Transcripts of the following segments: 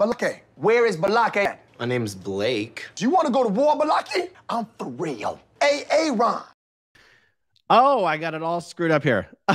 Balake, where is Balake at? My name's Blake. Do you want to go to war, Balake? I'm for real. AA Ron. Oh, I got it all screwed up here.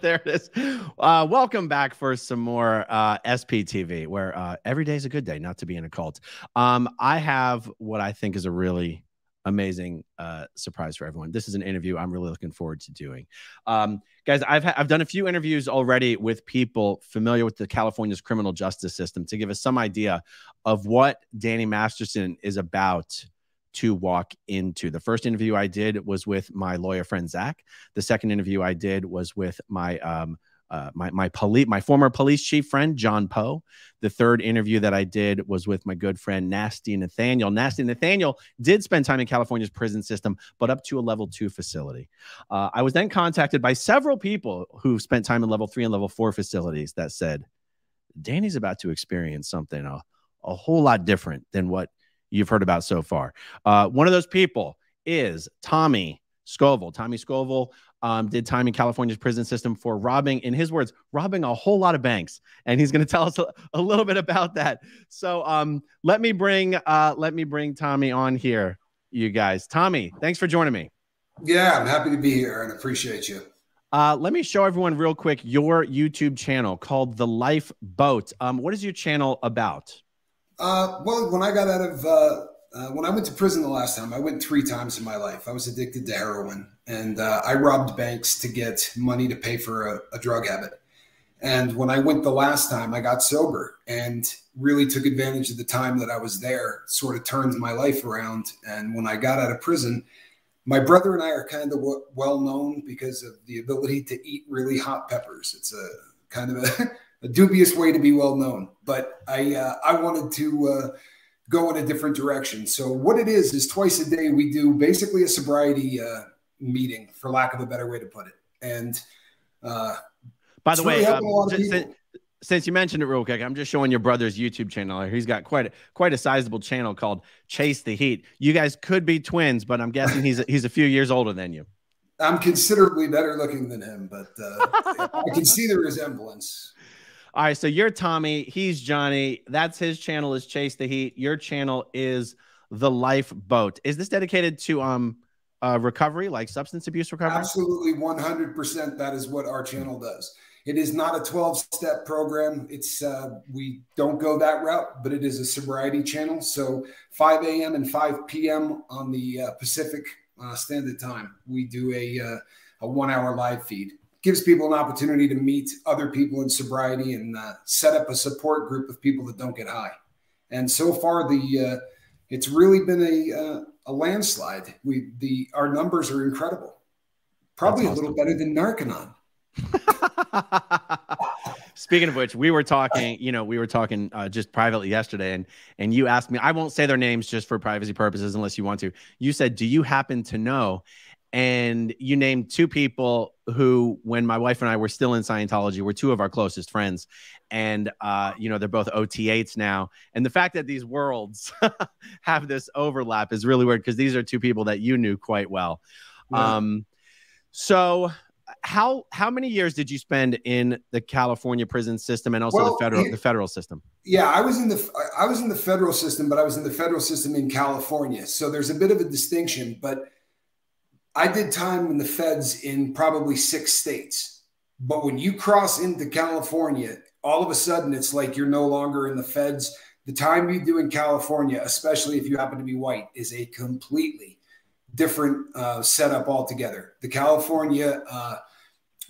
there it is. Uh, welcome back for some more uh, SPTV, where uh, every day is a good day not to be in a cult. Um, I have what I think is a really amazing uh, surprise for everyone. This is an interview I'm really looking forward to doing. Um, guys, I've I've done a few interviews already with people familiar with the California's criminal justice system to give us some idea of what Danny Masterson is about to walk into. The first interview I did was with my lawyer friend Zach. The second interview I did was with my um, uh, my my police my former police chief friend John Poe. The third interview that I did was with my good friend Nasty Nathaniel. Nasty Nathaniel did spend time in California's prison system, but up to a level two facility. Uh, I was then contacted by several people who spent time in level three and level four facilities that said, Danny's about to experience something a, a whole lot different than what you've heard about so far. Uh, one of those people is Tommy Scoville. Tommy Scoville um, did time in California's prison system for robbing, in his words, robbing a whole lot of banks, and he's going to tell us a, a, little bit about that. So um, let me bring uh, let me bring Tommy on here, you guys. Tommy, thanks for joining me. Yeah, I'm happy to be here and appreciate you. Uh, let me show everyone real quick your YouTube channel called The Life Boat. Um, what is your channel about? Uh, well, when I got out of uh, uh, when I went to prison the last time, I went three times in my life. I was addicted to heroin, and uh, I robbed banks to get money to pay for a, a, drug habit. And when I went the last time, I got sober and really took advantage of the time that I was there. Sort of turned my life around. And when I got out of prison, my brother and I are kind of well known because of the ability to eat really hot peppers. It's a kind of a, a dubious way to be well known, but I uh, I wanted to uh, go in a different direction. So what it is is twice a day we do basically a sobriety uh, meeting, for lack of a better way to put it. And uh, by the way, um, since, since, you mentioned it real quick, I'm just showing your brother's YouTube channel. Here. He's got quite a, quite a sizable channel called Chase the Heat. You guys could be twins, but I'm guessing he's a, he's a few years older than you. I'm considerably better looking than him, but uh, I can see the resemblance. All right, so you're Tommy, he's Johnny. That's his channel is Chase the Heat. Your channel is The Lifeboat. Is this dedicated to um uh, recovery, like substance abuse recovery? Absolutely, 100%. That is what our channel does. It is not a 12 step program. It's uh, we don't go that route, but it is a sobriety channel. So 5 a.m. and 5 p.m. on the uh, Pacific uh, Standard Time, we do a uh, a one hour live feed gives people an opportunity to meet other people in sobriety and uh, set up a support group of people that don't get high. And so far, the uh, it's really been a uh, a landslide. We the our numbers are incredible. Probably awesome. a little better than Narconon. Speaking of which, we were talking, you know, we were talking uh, just privately yesterday, and and you asked me, I won't say their names just for privacy purposes unless you want to. You said, Do you happen to know and you named two people who when my wife and i were still in scientology were two of our closest friends. And uh, you know they're both ot8s now. And the fact that these worlds have this overlap is really weird because these are two people that you knew quite well. Yeah. um, so how how many years did you spend in the california prison system and also well, the federal the federal system? Yeah i was in the i was in the federal system but i was in the federal system in california. So there's a bit of a distinction but I did time in the feds in probably six states. But when you cross into California, all of a sudden it's like you're no longer in the feds. The time you do in California, especially if you happen to be white, is a completely different uh, setup altogether. The California uh,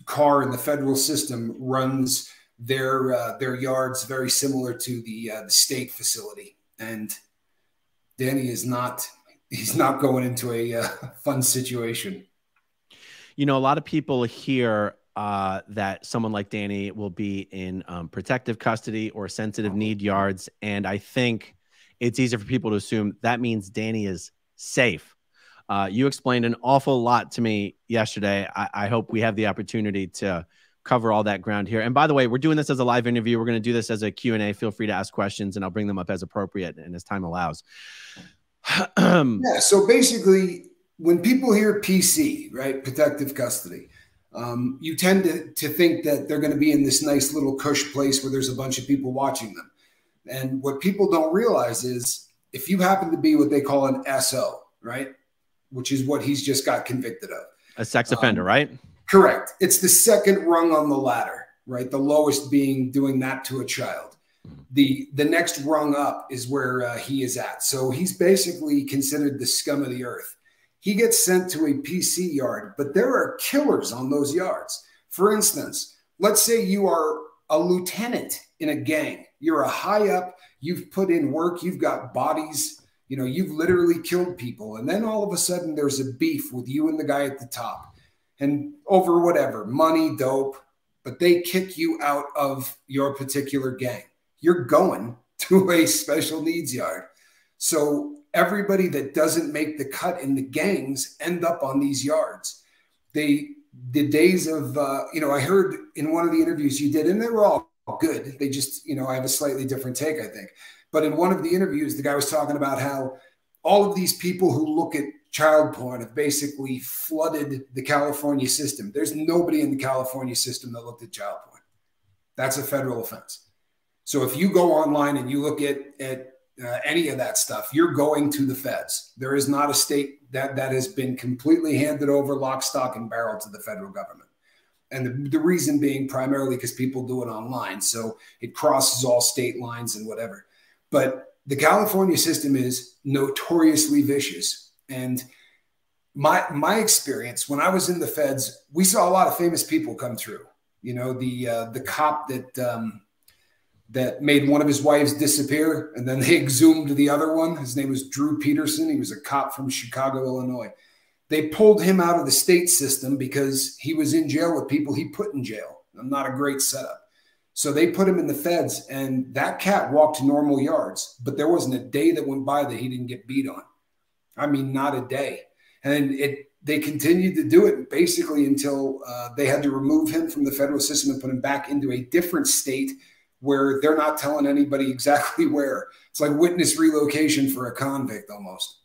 car in the federal system runs their uh, their yards very similar to the uh, the state facility, and Danny is not he's not going into a uh, fun situation. You know, a lot of people hear uh, that someone like Danny will be in um, protective custody or sensitive need yards, and I think it's easier for people to assume that means Danny is safe. Uh, you explained an awful lot to me yesterday. I, I hope we have the opportunity to cover all that ground here. And by the way, we're doing this as a live interview. We're going to do this as a Q&A. Feel free to ask questions and I'll bring them up as appropriate and as time allows. yeah. So basically, when people hear PC, right, protective custody, um, you tend to, to think that they're going to be in this nice little cush place where there's a bunch of people watching them. And what people don't realize is if you happen to be what they call an SO, right? Which is what he's just got convicted of. A sex offender, um, right? Correct. It's the second rung on the ladder, right? The lowest being doing that to a child. The the next rung up is where uh, he is at. So he's basically considered the scum of the earth. He gets sent to a PC yard, but there are killers on those yards. For instance, let's say you are a lieutenant in a gang. You're a high up, you've put in work, you've got bodies, you know, you've literally killed people. And then all of a sudden there's a beef with you and the guy at the top and over whatever, money, dope, but they kick you out of your particular gang. You're going to a special needs yard. So everybody that doesn't make the cut in the gangs end up on these yards. They the days of uh, you know I heard in one of the interviews you did, and they were all good. They just you know I have a slightly different take, I think. But in one of the interviews, the guy was talking about how all of these people who look at child porn have basically flooded the California system. There's nobody in the California system that looked at child porn. That's a federal offense. So if you go online and you look at at uh, any of that stuff, you're going to the feds. There is not a state that that has been completely handed over lock, stock, and barrel to the federal government. And the, the reason being primarily because people do it online. So it crosses all state lines and whatever. But the California system is notoriously vicious. And my my experience when I was in the feds, we saw a lot of famous people come through. You know, the uh, the cop that um, that made one of his wives disappear, and then they exhumed the other one. His name was Drew Peterson. He was a cop from Chicago, Illinois. They pulled him out of the state system because he was in jail with people he put in jail. Not a great setup. So they put him in the feds, and that cat walked normal yards, but there wasn't a day that went by that he didn't get beat on. I mean, not a day. And it they continued to do it basically until uh, they had to remove him from the federal system and put him back into a different state where they're not telling anybody exactly where. It's like witness relocation for a convict almost.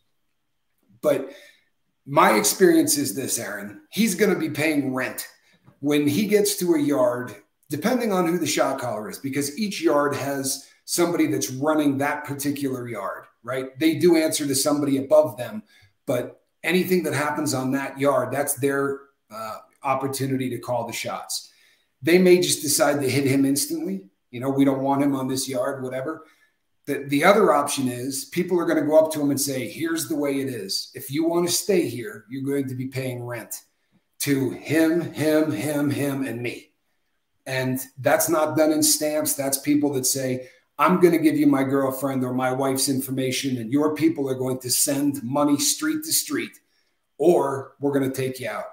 But my experience is this, Aaron. He's going to be paying rent when he gets to a yard, depending on who the shot caller is, because each yard has somebody that's running that particular yard, right? They do answer to somebody above them, but anything that happens on that yard, that's their uh, opportunity to call the shots. They may just decide to hit him instantly you know, we don't want him on this yard, whatever. The, the other option is people are going to go up to him and say, here's the way it is. If you want to stay here, you're going to be paying rent to him, him, him, him, and me. And that's not done in stamps. That's people that say, I'm going to give you my girlfriend or my wife's information, and your people are going to send money street to street, or we're going to take you out.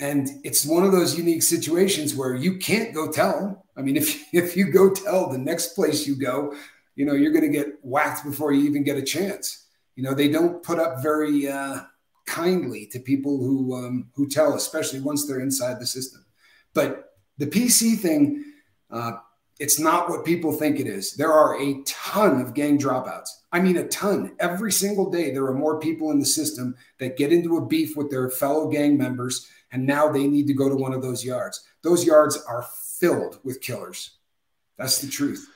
And it's one of those unique situations where you can't go tell. I mean, if if you go tell the next place you go, you know, you're going to get whacked before you even get a chance. You know, they don't put up very uh, kindly to people who um, who tell, especially once they're inside the system. But the PC thing, uh, it's not what people think it is. There are a ton of gang dropouts. I mean, a ton. Every single day, there are more people in the system that get into a beef with their fellow gang members and now they need to go to one of those yards. Those yards are filled with killers. That's the truth.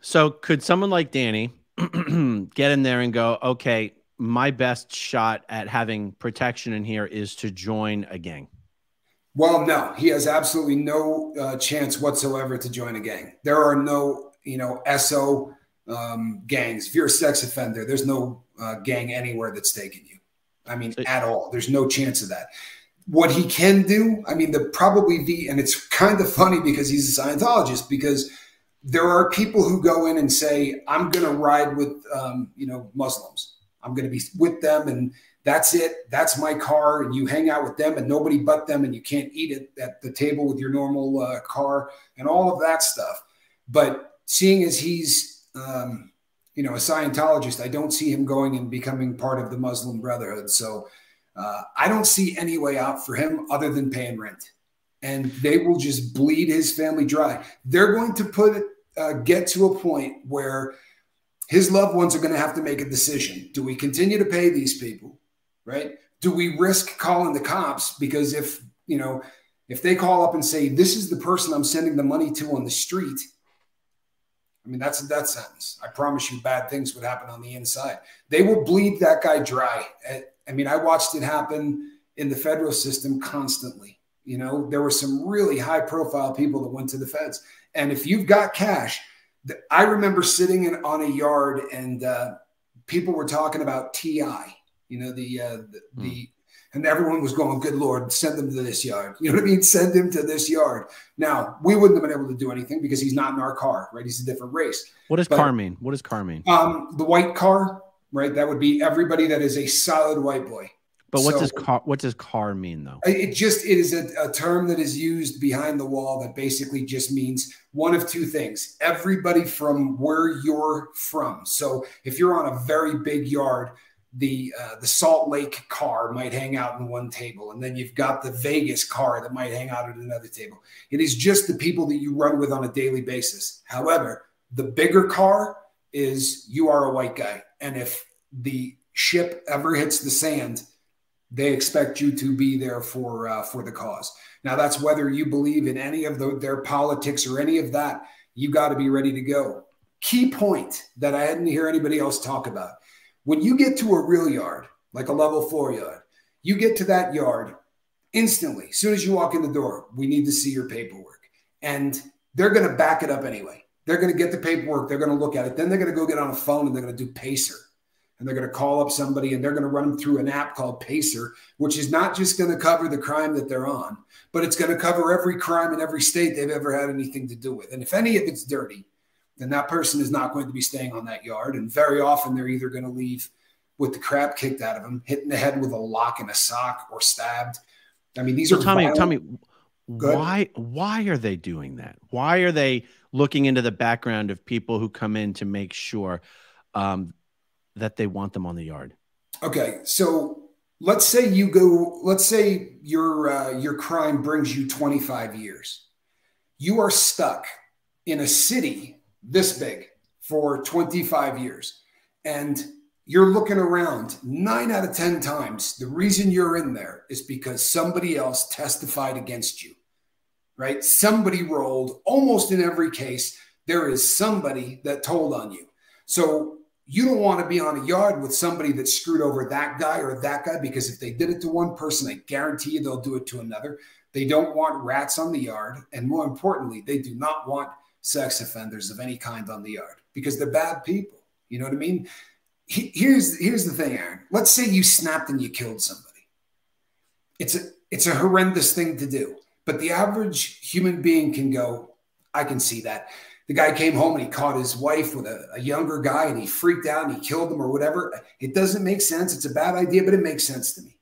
So, could someone like Danny get in there and go, okay, my best shot at having protection in here is to join a gang? Well, no, he has absolutely no uh, chance whatsoever to join a gang. There are no, you know, SO um, gangs. If you're a sex offender, there's no uh, gang anywhere that's taking you. I mean, at all. There's no chance of that what he can do, I mean, the probably the, and it's kind of funny because he's a Scientologist because there are people who go in and say, I'm going to ride with, um, you know, Muslims. I'm going to be with them and that's it. That's my car. And you hang out with them and nobody but them and you can't eat it at the table with your normal uh, car and all of that stuff. But seeing as he's, um, you know, a Scientologist, I don't see him going and becoming part of the Muslim Brotherhood. So, uh, I don't see any way out for him other than paying rent, and they will just bleed his family dry. They're going to put uh, get to a point where his loved ones are going to have to make a decision: Do we continue to pay these people? Right? Do we risk calling the cops because if you know If they call up and say, This is the person I'm sending the money to on the street, I mean, that's a death sentence. I promise you, bad things would happen on the inside. They will bleed that guy dry. I mean, I watched it happen in the federal system constantly. You know, there were some really high profile people that went to the feds. And if you've got cash, I remember sitting in, on a yard and uh, people were talking about TI, you know, the, uh, the, mm. the and everyone was going, "Good Lord, send them to this yard." You know what I mean? Send him to this yard. Now we wouldn't have been able to do anything because he's not in our car, right? He's a different race. What does but, car mean? What does car mean? Um, the white car, right? That would be everybody that is a solid white boy. But what so, does car what does car mean though? It just it is a, a term that is used behind the wall that basically just means one of two things. Everybody from where you're from. So if you're on a very big yard, the uh, the Salt Lake car might hang out in one table, and then you've got the Vegas car that might hang out at another table. It is just the people that you run with on a daily basis. However, the bigger car is you are a white guy, and if the ship ever hits the sand, they expect you to be there for uh, for the cause. Now, that's whether you believe in any of the, their politics or any of that. You got to be ready to go. Key point that I hadn't hear anybody else talk about when you get to a real yard, like a level four yard, you get to that yard instantly. As soon as you walk in the door, we need to see your paperwork. And they're going to back it up anyway. They're going to get the paperwork. They're going to look at it. Then they're going to go get on a phone and they're going to do Pacer. And they're going to call up somebody and they're going to run them through an app called Pacer, which is not just going to cover the crime that they're on, but it's going to cover every crime in every state they've ever had anything to do with. And if any of it's dirty, then that person is not going to be staying on that yard. And very often they're either going to leave with the crap kicked out of them, hitting the head with a lock and a sock, or stabbed. I mean, these so are Tommy. Violent. Tommy, why why are they doing that? Why are they looking into the background of people who come in to make sure um, that they want them on the yard? Okay, so let's say you go. Let's say your uh, your crime brings you 25 years. You are stuck in a city this big for 25 years. And you're looking around nine out of 10 times. The reason you're in there is because somebody else testified against you, right? Somebody rolled almost in every case. There is somebody that told on you. So you don't want to be on a yard with somebody that screwed over that guy or that guy because if they did it to one person, I guarantee you they'll do it to another. They don't want rats on the yard. And more importantly, they do not want sex offenders of any kind on the yard because they're bad people. You know what I mean? Here's here's the thing, Aaron. Let's say you snapped and you killed somebody. It's a it's a horrendous thing to do, but the average human being can go, I can see that. The guy came home and he caught his wife with a, a younger guy and he freaked out and he killed him or whatever. It doesn't make sense. It's a bad idea, but it makes sense to me.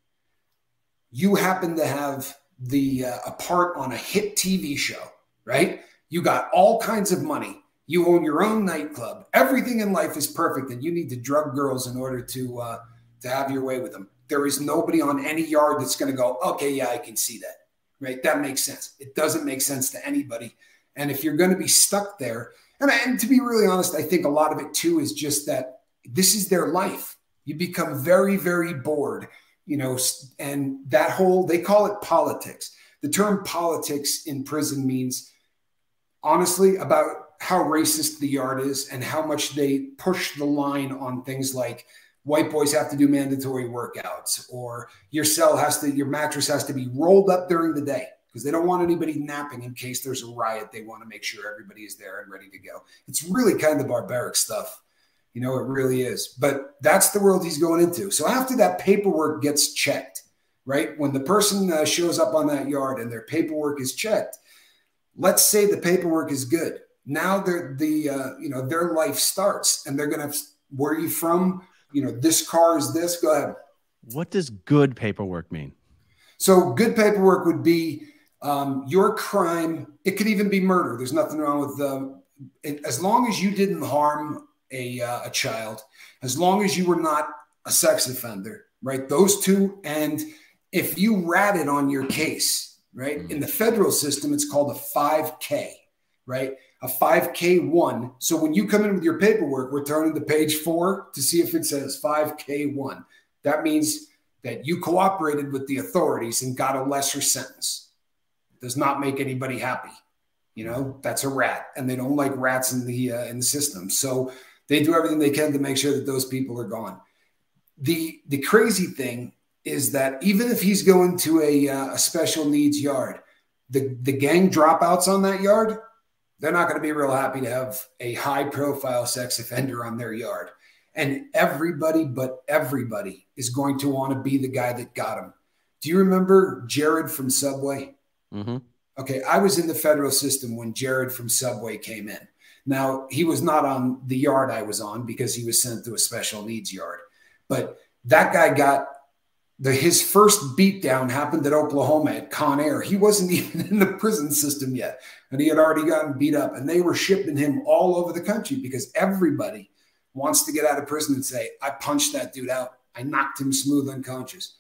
You happen to have the uh, a part on a hit TV show, right? You got all kinds of money. You own your own nightclub. Everything in life is perfect, and you need to drug girls in order to uh, to have your way with them. There is nobody on any yard that's going to go, okay, yeah, I can see that. Right? That makes sense. It doesn't make sense to anybody. And if you're going to be stuck there, and, and to be really honest, I think a lot of it too is just that this is their life. You become very, very bored, you know, and that whole, they call it politics. The term politics in prison means honestly about how racist the yard is and how much they push the line on things like white boys have to do mandatory workouts or your cell has to your mattress has to be rolled up during the day because they don't want anybody napping in case there's a riot. They want to make sure everybody is there and ready to go. It's really kind of barbaric stuff. You know it really is. But that's the world he's going into. So after that paperwork gets checked right? When the person uh, shows up on that yard and their paperwork is checked let's say the paperwork is good. Now they're the uh, you know their life starts, and they're gonna where are you from? You know this car is this. Go ahead. What does good paperwork mean? So good paperwork would be um, your crime. It could even be murder. There's nothing wrong with the it, as long as you didn't harm a uh, a child, as long as you were not a sex offender, right? Those two, and if you ratted on your case, right? Mm-hmm. In the federal system, it's called a 5K, right? A 5K one. So when you come in with your paperwork, we're turning to page four to see if it says 5K one. That means that you cooperated with the authorities and got a lesser sentence. It does not make anybody happy. You know, that's a rat, and they don't like rats in the uh, in the system. So they do everything they can to make sure that those people are gone. The the crazy thing is that even if he's going to a, uh, a special needs yard, the the gang dropouts on that yard, they're not going to be real happy to have a high profile sex offender on their yard. And everybody but everybody is going to want to be the guy that got him. Do you remember Jared from Subway? Mm-hmm. Okay, I was in the federal system when Jared from Subway came in. Now, he was not on the yard I was on because he was sent to a special needs yard. But that guy got the his first beatdown happened at Oklahoma at Con Air. He wasn't even in the prison system yet, and he had already gotten beat up. And they were shipping him all over the country because everybody wants to get out of prison and say, I punched that dude out. I knocked him smooth unconscious.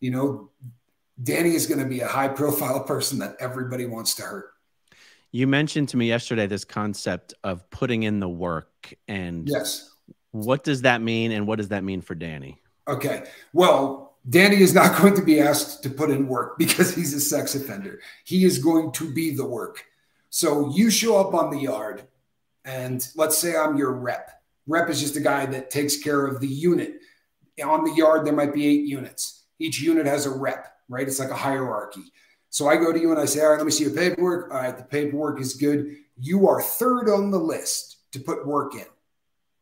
You know, Danny is going to be a high profile person that everybody wants to hurt. You mentioned to me yesterday this concept of putting in the work. And yes, what does that mean? And what does that mean for Danny? Okay. Well, Danny is not going to be asked to put in work because he's a sex offender. He is going to be the work. So you show up on the yard, and let's say I'm your rep. Rep is just a guy that takes care of the unit. On the yard, there might be eight units. Each unit has a rep, right? It's like a hierarchy. So I go to you and I say, all right, let me see your paperwork. All right, the paperwork is good. You are third on the list to put work in.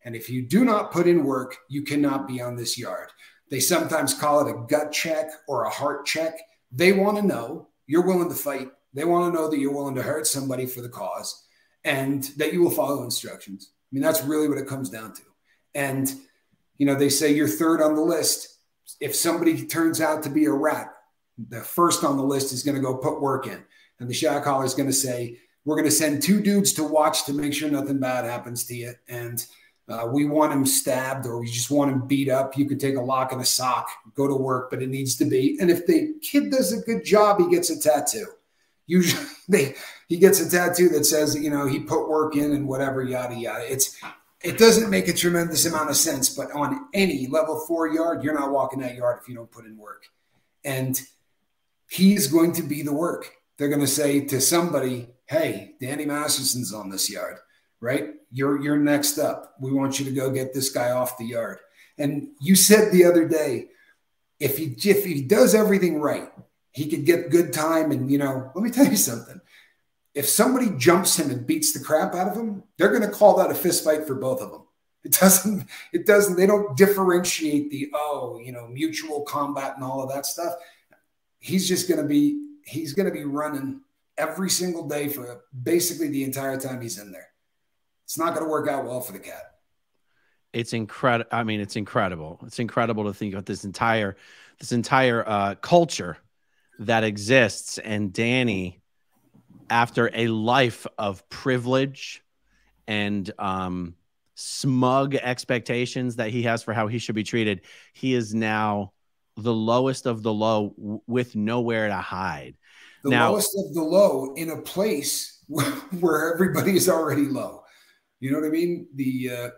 And if you do not put in work, you cannot be on this yard. They sometimes call it a gut check or a heart check. They want to know you're willing to fight. They want to know that you're willing to hurt somebody for the cause and that you will follow instructions. I mean, that's really what it comes down to. And, you know, they say you're third on the list. If somebody turns out to be a rat, the first on the list is going to go put work in. And the shot caller is going to say, We're going to send two dudes to watch to make sure nothing bad happens to you. And uh, we want him stabbed or we just want him beat up. You could take a lock and a sock, go to work, but it needs to be. And if the kid does a good job, he gets a tattoo. Usually, they, he gets a tattoo that says, you know, he put work in and whatever, yada yada. It's it doesn't make a tremendous amount of sense, but on any level four yard, you're not walking that yard if you don't put in work. And he's going to be the work. They're going to say to somebody, "Hey, Danny Masterson's on this yard, right? You're you're next up. We want you to go get this guy off the yard." And you said the other day, if he if he does everything right, he could get good time. And you know, let me tell you something. If somebody jumps him and beats the crap out of him, they're going to call that a fist fight for both of them. It doesn't. It doesn't. They don't differentiate the oh, you know, mutual combat and all of that stuff he's just going to be he's going to be running every single day for basically the entire time he's in there. It's not going to work out well for the cat. It's incredible. I mean, it's incredible. It's incredible to think about this entire this entire uh, culture that exists, and Danny, after a life of privilege and um, smug expectations that he has for how he should be treated, he is now the lowest of the low with nowhere to hide. The now, lowest of the low in a place where everybody is already low. You know what I mean? The uh,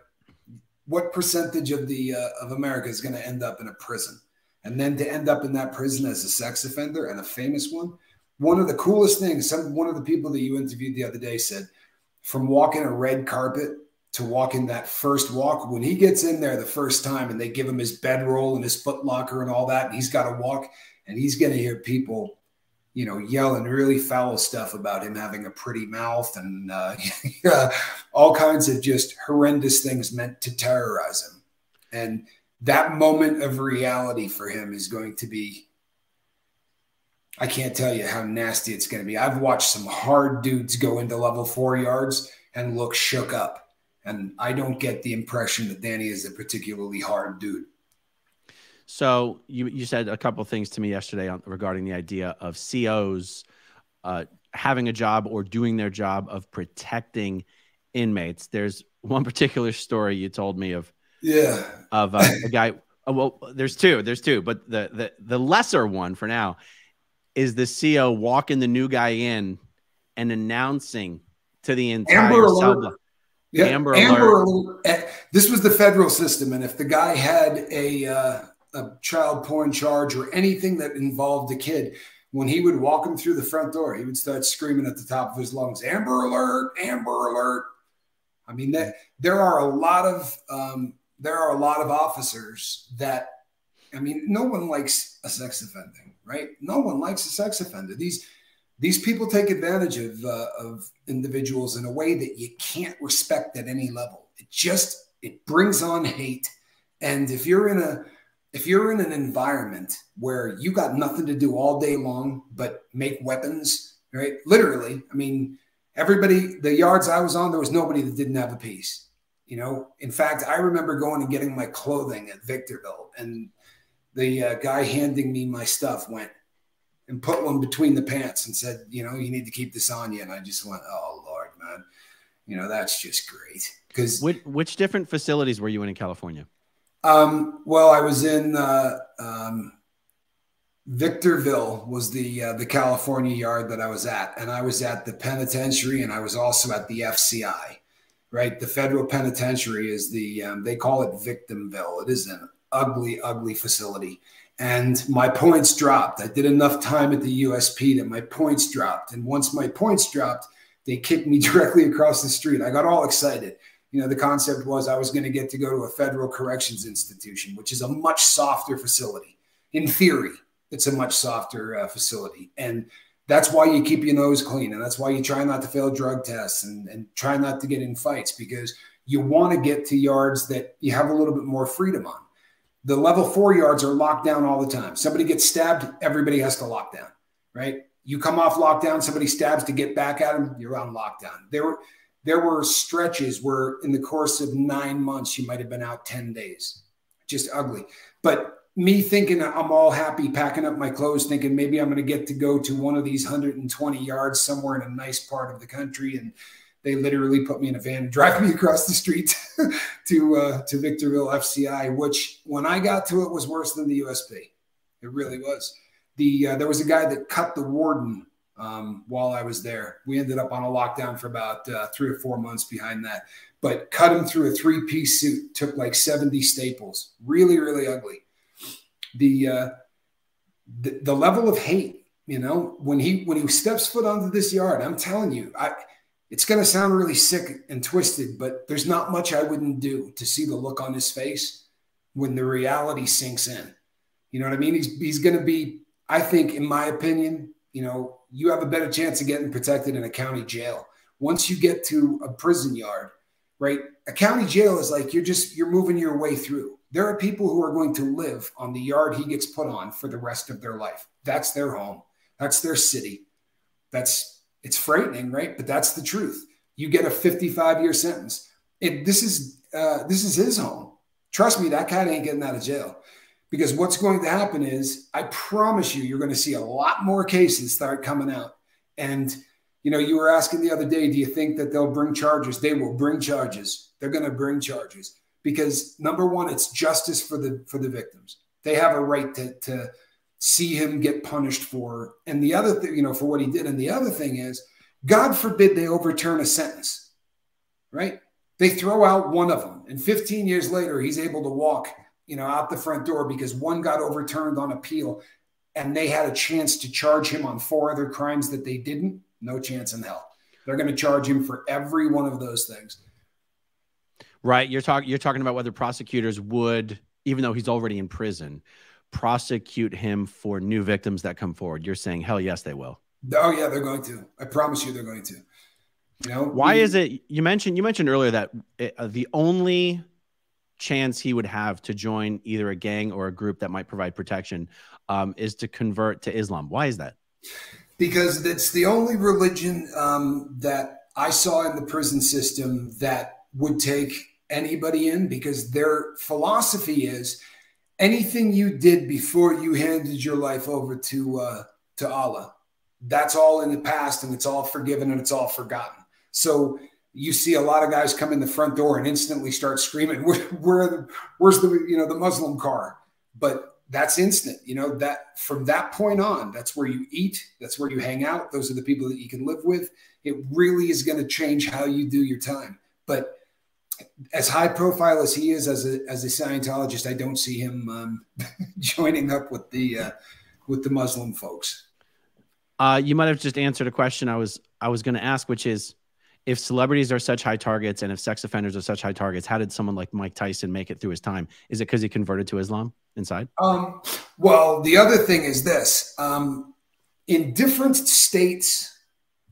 what percentage of the uh, of America is going to end up in a prison, and then to end up in that prison as a sex offender and a famous one. One of the coolest things, some one of the people that you interviewed the other day said, from walking a red carpet to walking that first walk. When he gets in there the first time and they give him his bedroll and his foot locker and all that, and he's got to walk and he's going to hear people, you know, yelling really foul stuff about him having a pretty mouth and uh, all kinds of just horrendous things meant to terrorize him. And that moment of reality for him is going to be I can't tell you how nasty it's going to be. I've watched some hard dudes go into level four yards and look shook up. And I don't get the impression that Danny is a particularly hard dude. So you you said a couple things to me yesterday on, regarding the idea of COs uh, having a job or doing their job of protecting inmates. There's one particular story you told me of. Yeah. Of uh, a guy. Oh, well, there's two. There's two, but the the the lesser one for now is the CO walking the new guy in and announcing to the entire cell yeah, Amber, Amber Alert. Eh, this was the federal system, and if the guy had a uh, a child porn charge or anything that involved a kid, when he would walk him through the front door, he would start screaming at the top of his lungs, "Amber Alert! Amber Alert!" I mean, that there are a lot of um, there are a lot of officers that, I mean, no one likes a sex offending, right? No one likes a sex offender. These these people take advantage of uh, of individuals in a way that you can't respect at any level. It just it brings on hate, and if you're in a if you're in an environment where you got nothing to do all day long but make weapons, right? Literally, I mean, everybody, the yards I was on, there was nobody that didn't have a piece. You know, in fact, I remember going and getting my clothing at Victorville, and the uh, guy handing me my stuff went and put one between the pants and said, you know, you need to keep this on you. And I just went, oh Lord, man, you know, that's just great. Because which, which different facilities were you in in California? Um, well, I was in uh, um, Victorville was the uh, the California yard that I was at, and I was at the penitentiary, and I was also at the FCI. Right, the federal penitentiary is the um, they call it Victimville. It is an ugly, ugly facility, and my points dropped. I did enough time at the USP that my points dropped, and once my points dropped, they kicked me directly across the street. I got all excited you know, the concept was I was going to get to go to a federal corrections institution, which is a much softer facility. In theory, it's a much softer uh, facility. And that's why you keep your nose clean. And that's why you try not to fail drug tests and, and try not to get in fights because you want to get to yards that you have a little bit more freedom on. The level four yards are locked down all the time. Somebody gets stabbed, everybody has to lock down, right? You come off lockdown, somebody stabs to get back at them, you're on lockdown. There were there were stretches where in the course of nine months, you might have been out 10 days. Just ugly. But me thinking I'm all happy, packing up my clothes, thinking maybe I'm going to get to go to one of these 120 yards somewhere in a nice part of the country. And they literally put me in a van and drive me across the street to uh, to Victorville FCI, which when I got to it was worse than the USP. It really was. The uh, there was a guy that cut the warden um, while I was there. We ended up on a lockdown for about uh, three or four months behind that. But cut him through a three piece suit, took like 70 staples. Really, really ugly. The, uh, the, the level of hate, you know, when he when he steps foot onto this yard, I'm telling you, I it's going to sound really sick and twisted, but there's not much I wouldn't do to see the look on his face when the reality sinks in. You know what I mean? He's he's going to be, I think, in my opinion, you know, you have a better chance of getting protected in a county jail. Once you get to a prison yard, right? A county jail is like you're just you're moving your way through. There are people who are going to live on the yard he gets put on for the rest of their life. That's their home. That's their city. That's it's frightening, right? But that's the truth. You get a 55 year sentence. It, this is uh, this is his home. Trust me, that guy ain't getting out of jail. Because what's going to happen is, I promise you, you're going to see a lot more cases start coming out. And, you know, you were asking the other day, do you think that they'll bring charges? They will bring charges. They're going to bring charges because number one, it's justice for the for the victims. They have a right to to see him get punished for. And the other thing, you know, for what he did. And the other thing is, God forbid they overturn a sentence, right? They throw out one of them, and 15 years later, he's able to walk you know, out the front door because one got overturned on appeal and they had a chance to charge him on four other crimes that they didn't. No chance in hell. They're going to charge him for every one of those things. Right. You're talking you're talking about whether prosecutors would, even though he's already in prison, prosecute him for new victims that come forward. You're saying, hell yes, they will. Oh yeah, they're going to. I promise you, they're going to. You know, why we, is it? You mentioned you mentioned earlier that it, uh, the only chance he would have to join either a gang or a group that might provide protection um, is to convert to Islam. Why is that? Because it's the only religion um, that I saw in the prison system that would take anybody in because their philosophy is anything you did before you handed your life over to uh, to Allah, that's all in the past and it's all forgiven and it's all forgotten. So you see a lot of guys come in the front door and instantly start screaming, where, where where's the, you know, the Muslim car? But that's instant, you know, that from that point on, that's where you eat. That's where you hang out. Those are the people that you can live with. It really is going to change how you do your time. But as high profile as he is as a, as a Scientologist, I don't see him um, joining up with the, uh, with the Muslim folks. Uh, you might have just answered a question I was I was going to ask, which is, if celebrities are such high targets and if sex offenders are such high targets, how did someone like Mike Tyson make it through his time? Is it because he converted to Islam inside? Um, well, the other thing is this: um, in different states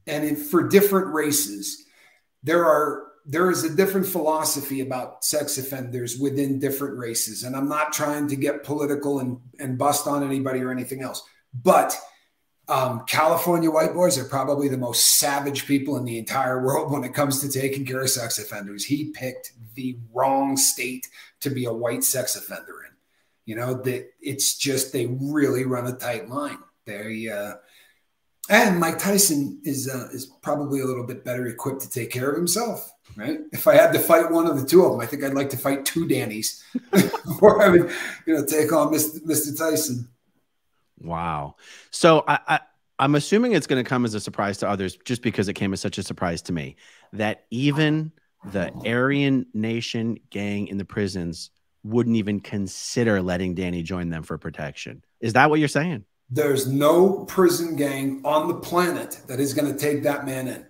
and in, for different races, there are there is a different philosophy about sex offenders within different races. And I'm not trying to get political and, and bust on anybody or anything else, but um, California white boys are probably the most savage people in the entire world when it comes to taking care of sex offenders. He picked the wrong state to be a white sex offender in. You know that it's just they really run a tight line. They uh, and Mike Tyson is uh, is probably a little bit better equipped to take care of himself, right? If I had to fight one of the two of them, I think I'd like to fight two Dannys before I would, you know, take on Mr. Mr. Tyson. Wow. So I, I I'm assuming it's going to come as a surprise to others, just because it came as such a surprise to me that even the Aryan Nation gang in the prisons wouldn't even consider letting Danny join them for protection. Is that what you're saying? There's no prison gang on the planet that is going to take that man in.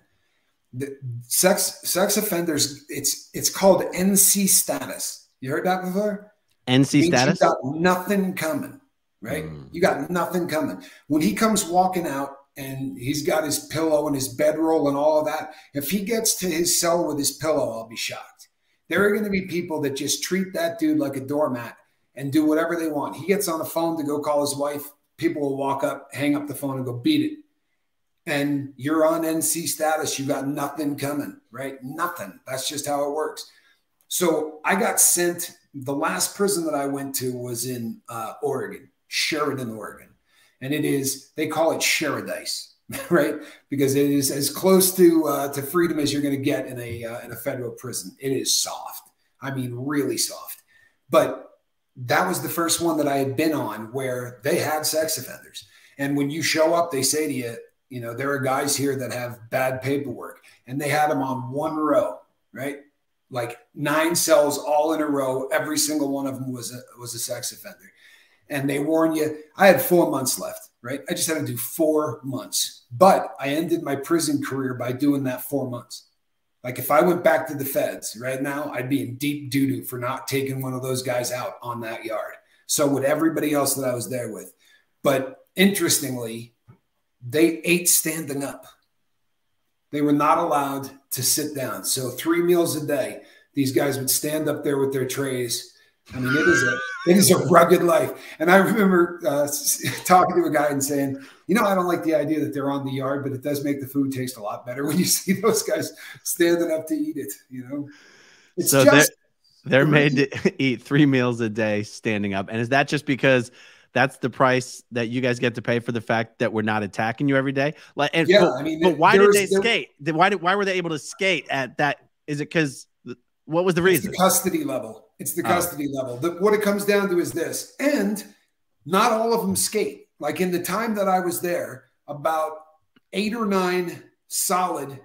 The sex sex offenders, it's it's called NC status. You heard that before? NC status. got nothing coming right? Mm. You got nothing coming. When he comes walking out and he's got his pillow and his bedroll and all of that, if he gets to his cell with his pillow, I'll be shocked. There are going to be people that just treat that dude like a doormat and do whatever they want. He gets on the phone to go call his wife. People will walk up, hang up the phone, and go beat it. And you're on NC status. You got nothing coming, right? Nothing. That's just how it works. So I got sent. The last prison that I went to was in uh, Oregon Sheridan, Oregon. And it is, they call it Sheridise, right? Because it is as close to uh, to freedom as you're going to get in a uh, in a federal prison. It is soft. I mean, really soft. But that was the first one that I had been on where they had sex offenders. And when you show up, they say to you, you know, there are guys here that have bad paperwork, and they had them on one row, right? Like nine cells all in a row. Every single one of them was a, was a sex offender and they warn you. I had four months left, right? I just had to do four months. But I ended my prison career by doing that four months. Like if I went back to the feds right now, I'd be in deep doo doo for not taking one of those guys out on that yard. So would everybody else that I was there with. But interestingly, they ate standing up. They were not allowed to sit down. So three meals a day, these guys would stand up there with their trays I mean, it is a it is a rugged life. And I remember uh, talking to a guy and saying, you know, I don't like the idea that they're on the yard, but it does make the food taste a lot better when you see those guys standing up to eat it. You know, it's so just, they're they're made to eat three meals a day standing up, and is that just because? That's the price that you guys get to pay for the fact that we're not attacking you every day. Like, and, yeah, but, I mean, but why did they skate? Why did why were they able to skate at that? Is it because what was the reason? It's the custody level. It's the oh. custody oh. level. The, what it comes down to is this, and not all of them skate. Like in the time that I was there, about eight or nine solid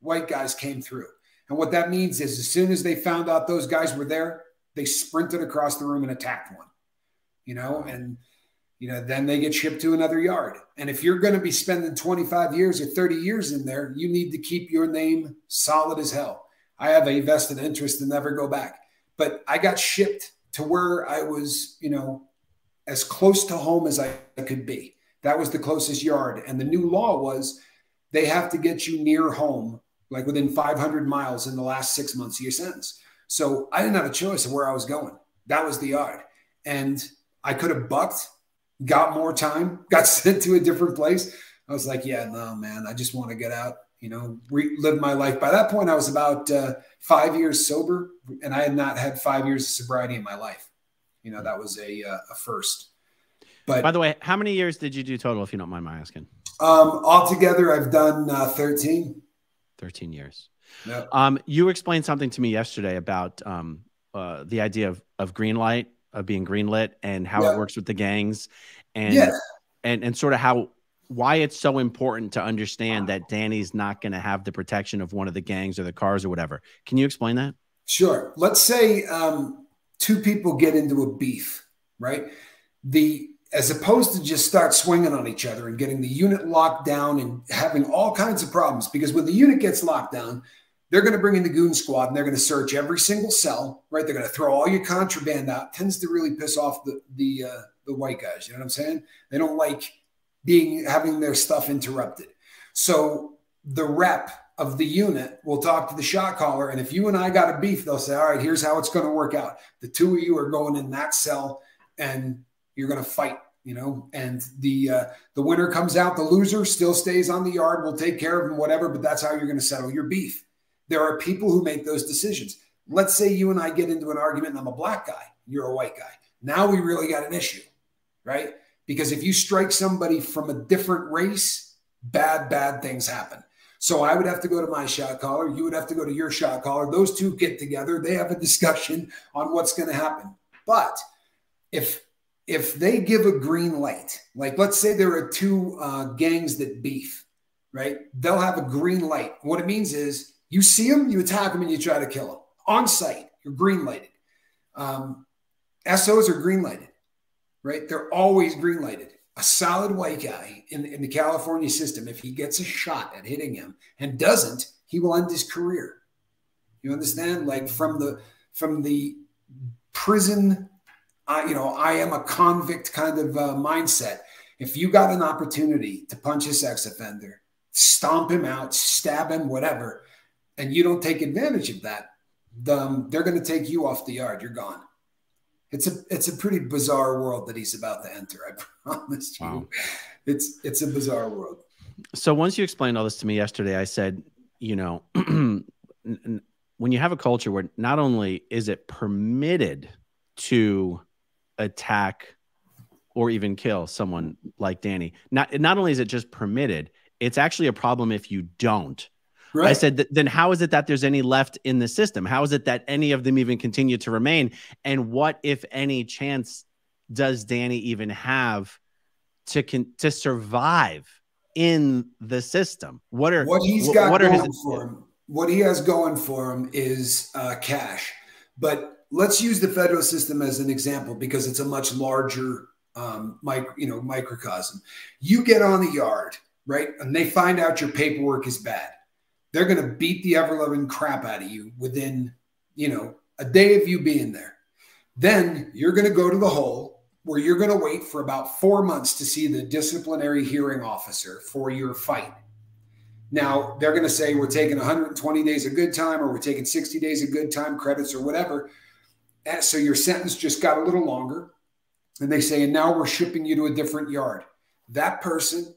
white guys came through. And what that means is, as soon as they found out those guys were there, they sprinted across the room and attacked one. You know, and you know, then they get shipped to another yard. And if you're going to be spending 25 years or 30 years in there, you need to keep your name solid as hell. I have a vested interest to never go back but I got shipped to where I was, you know, as close to home as I could be. That was the closest yard. And the new law was they have to get you near home, like within 500 miles in the last six months of your sentence. So I didn't have a choice of where I was going. That was the yard. And I could have bucked, got more time, got sent to a different place. I was like, yeah, no, man, I just want to get out you know, re- lived my life. By that point, I was about uh, five years sober, and I had not had five years of sobriety in my life. You know, that was a, uh, a first. But by the way, how many years did you do total, if you don't mind my asking? Um, altogether, I've done uh, 13. 13 years. Yep. Um, you explained something to me yesterday about um, uh, the idea of, of green light, of being greenlit, and how yep. it works with the gangs, and yeah. and and sort of how why it's so important to understand that Danny's not going to have the protection of one of the gangs or the cars or whatever. Can you explain that? Sure. Let's say um, two people get into a beef, right? The as opposed to just start swinging on each other and getting the unit locked down and having all kinds of problems. Because when the unit gets locked down, they're going to bring in the goon squad and they're going to search every single cell, right? They're going to throw all your contraband out. Tends to really piss off the the uh, the white guys. You know what I'm saying? They don't like being having their stuff interrupted. So the rep of the unit will talk to the shot caller, and if you and I got a beef, they'll say, "All right, here's how it's going to work out. The two of you are going in that cell, and you're going to fight." You know, and the uh, the winner comes out. The loser still stays on the yard. We'll take care of him, whatever. But that's how you're going to settle your beef. There are people who make those decisions. Let's say you and I get into an argument, and I'm a black guy, you're a white guy. Now we really got an issue, right? Because if you strike somebody from a different race, bad, bad things happen. So I would have to go to my shot caller. You would have to go to your shot caller. Those two get together. They have a discussion on what's going to happen. But if if they give a green light, like let's say there are two uh, gangs that beef, right? They'll have a green light. What it means is you see them, you attack them, and you try to kill them on sight. You're green lighted. Um, SOs are green lighted right? They're always green lighted. A solid white guy in, in the California system, if he gets a shot at hitting him and doesn't, he will end his career. You understand? Like from the from the prison, I, you know, I am a convict kind of uh, mindset. If you got an opportunity to punch a sex offender, stomp him out, stab him, whatever, and you don't take advantage of that, the, they're going to take you off the yard. You're gone it's a it's a pretty bizarre world that he's about to enter. I promise you, wow. it's it's a bizarre world. So once you explained all this to me yesterday, I said, you know, when you have a culture where not only is it permitted to attack or even kill someone like Danny, not not only is it just permitted, it's actually a problem if you don't. Right. I said, then how is it that there's any left in the system? How is it that any of them even continue to remain? And what, if any, chance does Danny even have to con- to survive in the system? What are what he's got what going his- for him? What he has going for him is uh, cash. But let's use the federal system as an example because it's a much larger um, micro, you know, microcosm. You get on the yard, right, and they find out your paperwork is bad they're going to beat the ever loving crap out of you within, you know, a day of you being there. Then you're going to go to the hole where you're going to wait for about four months to see the disciplinary hearing officer for your fight. Now, they're going to say we're taking 120 days of good time or we're taking 60 days of good time credits or whatever. And so your sentence just got a little longer. And they say, and now we're shipping you to a different yard. That person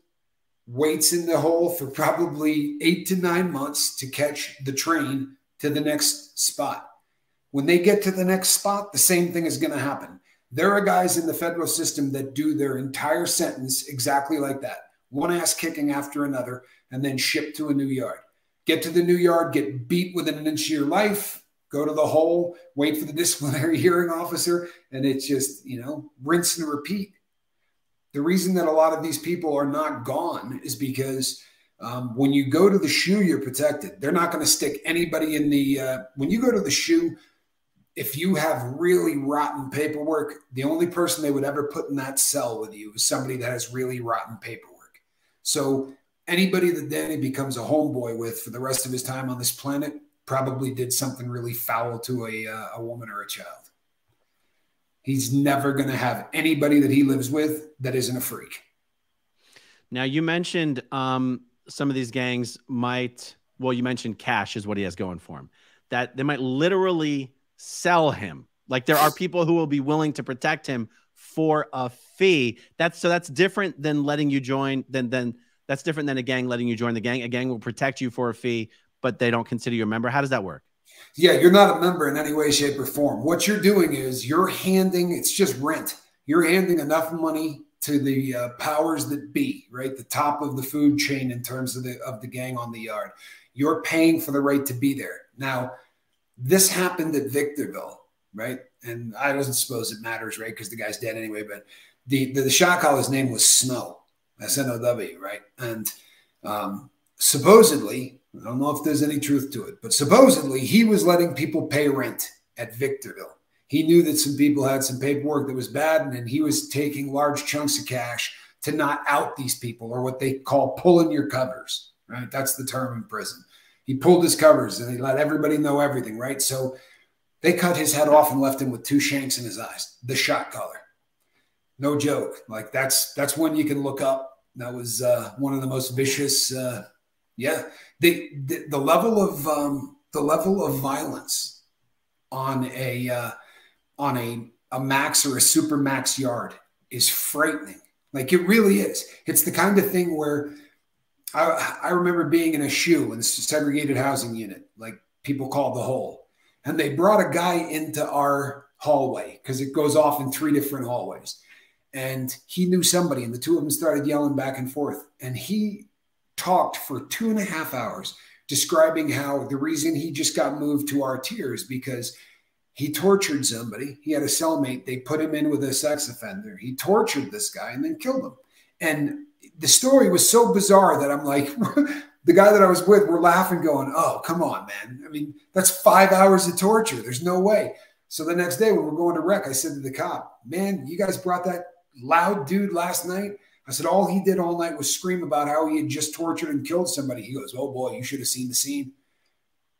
waits in the hole for probably eight to nine months to catch the train to the next spot. When they get to the next spot, the same thing is going to happen. There are guys in the federal system that do their entire sentence exactly like that one ass kicking after another, and then ship to a new yard. Get to the new yard, get beat within an inch of your life, go to the hole, wait for the disciplinary hearing officer, and it's just, you know, rinse and repeat the reason that a lot of these people are not gone is because um, when you go to the shoe, you're protected. They're not going to stick anybody in the. Uh, when you go to the shoe, if you have really rotten paperwork, the only person they would ever put in that cell with you is somebody that has really rotten paperwork. So anybody that Danny becomes a homeboy with for the rest of his time on this planet probably did something really foul to a, uh, a woman or a child. He's never going to have anybody that he lives with that isn't a freak. Now, you mentioned um, some of these gangs might, well, you mentioned cash is what he has going for him, that they might literally sell him. Like there are people who will be willing to protect him for a fee. That's so that's different than letting you join, than, than that's different than a gang letting you join the gang. A gang will protect you for a fee, but they don't consider you a member. How does that work? Yeah, you're not a member in any way, shape, or form. What you're doing is you're handing, it's just rent. You're handing enough money to the uh, powers that be, right? The top of the food chain in terms of the of the gang on the yard. You're paying for the right to be there. Now, this happened at Victorville, right? And I don't suppose it matters, right? Because the guy's dead anyway. But the, the the shot caller's name was Snow, S N O W, right? And um, supposedly I don't know if there's any truth to it, but supposedly he was letting people pay rent at Victorville. he knew that some people had some paperwork that was bad, and he was taking large chunks of cash to not out these people, or what they call pulling your covers. Right, that's the term in prison. He pulled his covers and he let everybody know everything. Right, so they cut his head off and left him with two shanks in his eyes, the shot caller. No joke. Like that's that's one you can look up. That was uh, one of the most vicious. Uh, yeah, the, the, the level of um, the level of violence on a uh, on a a max or a super max yard is frightening. Like it really is. It's the kind of thing where I, I remember being in a shoe in a segregated housing unit, like people called the hole and they brought a guy into our hallway because it goes off in three different hallways. And he knew somebody, and the two of them started yelling back and forth. And he talked for two and a half hours describing how the reason he just got moved to our tiers because he tortured somebody. He had a cellmate. They put him in with a sex offender. He tortured this guy and then killed him. And the story was so bizarre that I'm like, the guy that I was with, we're laughing, going, "Oh, come on, man! I mean, that's five hours of torture. There's no way." So the next day, when we're going to rec, I said to the cop, "Man, you guys brought that loud dude last night." I said, "All he did all night was scream about how he had just tortured and killed somebody." He goes, "Oh boy, you should have seen the scene."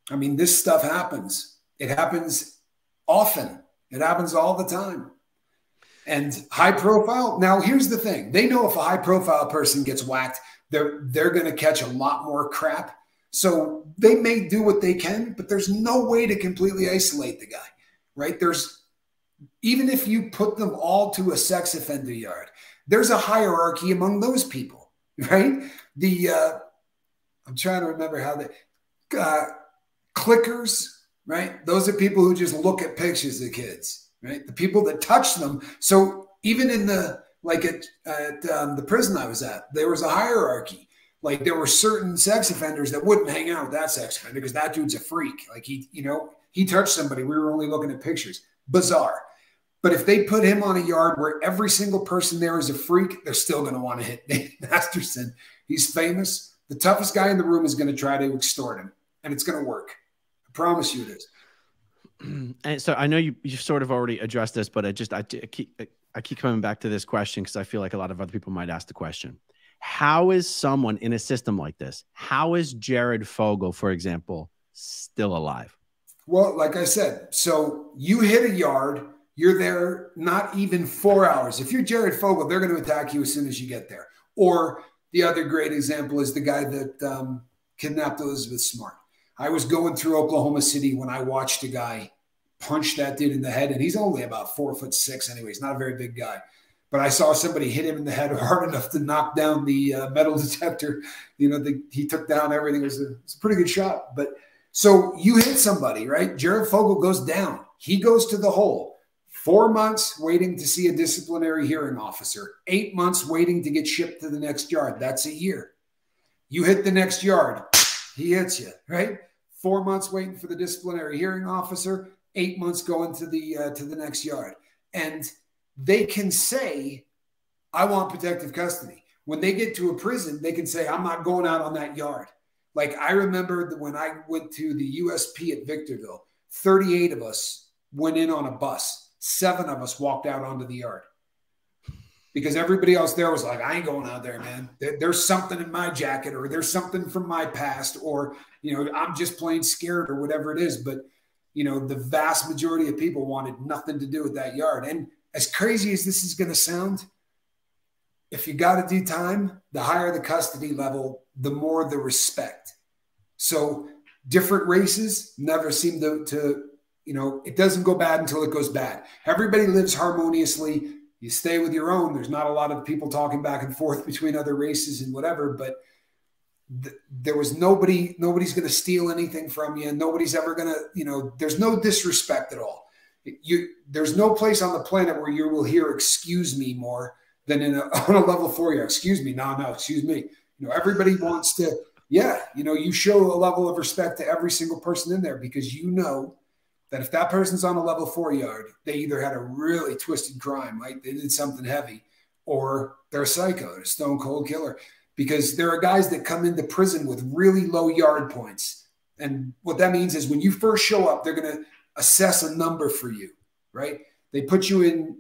I mean, this stuff happens. It happens often. It happens all the time. And high profile. Now, here's the thing: they know if a high profile person gets whacked they're they're going to catch a lot more crap. So they may do what they can, but there's no way to completely isolate the guy, right? There's even if you put them all to a sex offender yard, there's a hierarchy among those people, right? The uh, I'm trying to remember how they uh, clickers, right? Those are people who just look at pictures of kids, right? The people that touch them. So even in the like at, at um, the prison I was at, there was a hierarchy. Like there were certain sex offenders that wouldn't hang out with that sex offender because that dude's a freak. Like he, you know, he touched somebody. We were only looking at pictures. Bizarre. But if they put him on a yard where every single person there is a freak, they're still going to want to hit Nate Masterson. He's famous. The toughest guy in the room is going to try to extort him, and it's going to work. I promise you it is. And so I know you you sort of already addressed this, but I just I keep I keep coming back to this question because I feel like a lot of other people might ask the question. How is someone in a system like this? How is Jared Fogle, for example, still alive? Well, like I said, so you hit a yard, you're there not even four hours. If you're Jared Fogle, they're going to attack you as soon as you get there. Or the other great example is the guy that um, kidnapped Elizabeth Smart. I was going through Oklahoma City when I watched a guy punch that dude in the head, and he's only about four foot six anyway. He's not a very big guy. But I saw somebody hit him in the head hard enough to knock down the uh, metal detector. You know, the, he took down everything. It was, a, it was a pretty good shot. But so you hit somebody, right? Jared Fogle goes down. He goes to the hole. Four months waiting to see a disciplinary hearing officer. Eight months waiting to get shipped to the next yard. That's a year. You hit the next yard. He hits you, right? Four months waiting for the disciplinary hearing officer eight months going to the uh, to the next yard, and they can say, "I want protective custody." When they get to a prison, they can say, "I'm not going out on that yard." Like I remember when I went to the USP at Victorville, 38 of us went in on a bus. Seven of us walked out onto the yard because everybody else there was like, I ain't going out there, man. There's something in my jacket, or there's something from my past, or you know, I'm just plain scared, or whatever it is. But you know, the vast majority of people wanted nothing to do with that yard. And as crazy as this is going to sound, if you got to do time, the higher the custody level, the more the respect. So different races never seem to, to, you know, it doesn't go bad until it goes bad. Everybody lives harmoniously. You stay with your own. There's not a lot of people talking back and forth between other races and whatever, but there was nobody nobody's going to steal anything from you nobody's ever going to you know there's no disrespect at all you there's no place on the planet where you will hear excuse me more than in a, on a level four year excuse me no no excuse me you know everybody wants to yeah you know you show a level of respect to every single person in there because you know that if that person's on a level four yard they either had a really twisted crime right they did something heavy or they're a psycho they're a stone cold killer because there are guys that come into prison with really low yard points. And what that means is when you first show up, they're going to assess a number for you. right? They put you in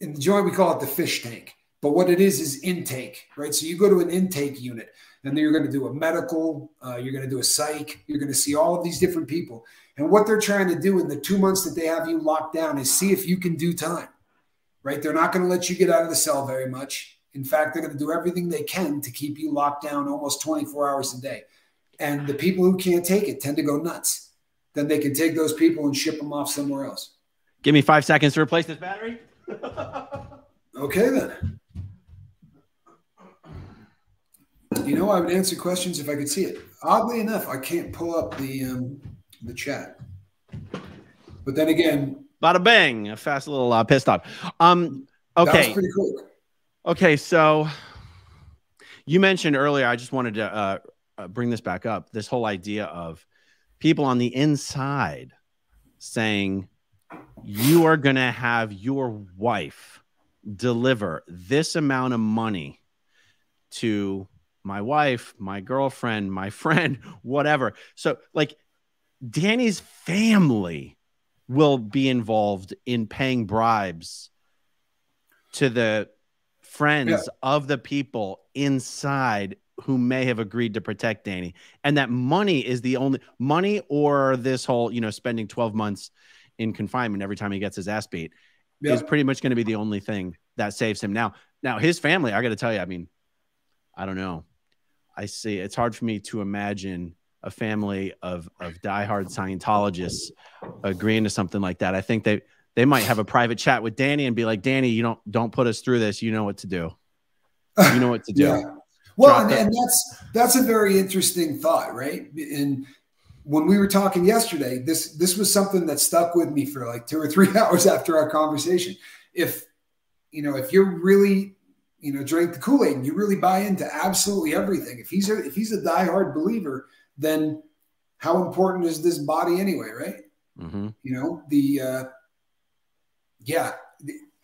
in the joint we call it the fish tank, but what it is is intake, right? So you go to an intake unit, and then you're going to do a medical, uh, you're going to do a psych, you're going to see all of these different people, and what they're trying to do in the two months that they have you locked down is see if you can do time, right? They're not going to let you get out of the cell very much. In fact, they're going to do everything they can to keep you locked down almost 24 hours a day. And the people who can't take it tend to go nuts. Then they can take those people and ship them off somewhere else. Give me five seconds to replace this battery. okay, then. You know, I would answer questions if I could see it. Oddly enough, I can't pull up the um, the chat. But then again, bada bang, a fast little uh, pissed off. Um, okay, pretty quick. Okay, so you mentioned earlier. I just wanted to uh, uh, bring this back up. This whole idea of people on the inside saying you are going to have your wife deliver this amount of money to my wife, my girlfriend, my friend, whatever. So, like, Danny's family will be involved in paying bribes to the friends yeah. of the people inside who may have agreed to protect Danny. And that money is the only money or this whole, you know, spending 12 months in confinement every time he gets his ass beat yeah. is pretty much going to be the only thing that saves him. Now, now his family, I got to tell you, I mean, I don't know. I see it's hard for me to imagine a family of of diehard Scientologists agreeing to something like that. I think they they might have a private chat with Danny and be like, Danny, you don't don't put us through this. You know what to do. You know what to do. yeah. Well, and, and, that's that's a very interesting thought, right? And when we were talking yesterday, this this was something that stuck with me for like two or three hours after our conversation. If you know, if you're really you know drink the Kool Aid and you really buy into absolutely everything, if he's a, if he's a diehard believer, then how important is this body anyway, right? Mm-hmm. You know the uh, yeah,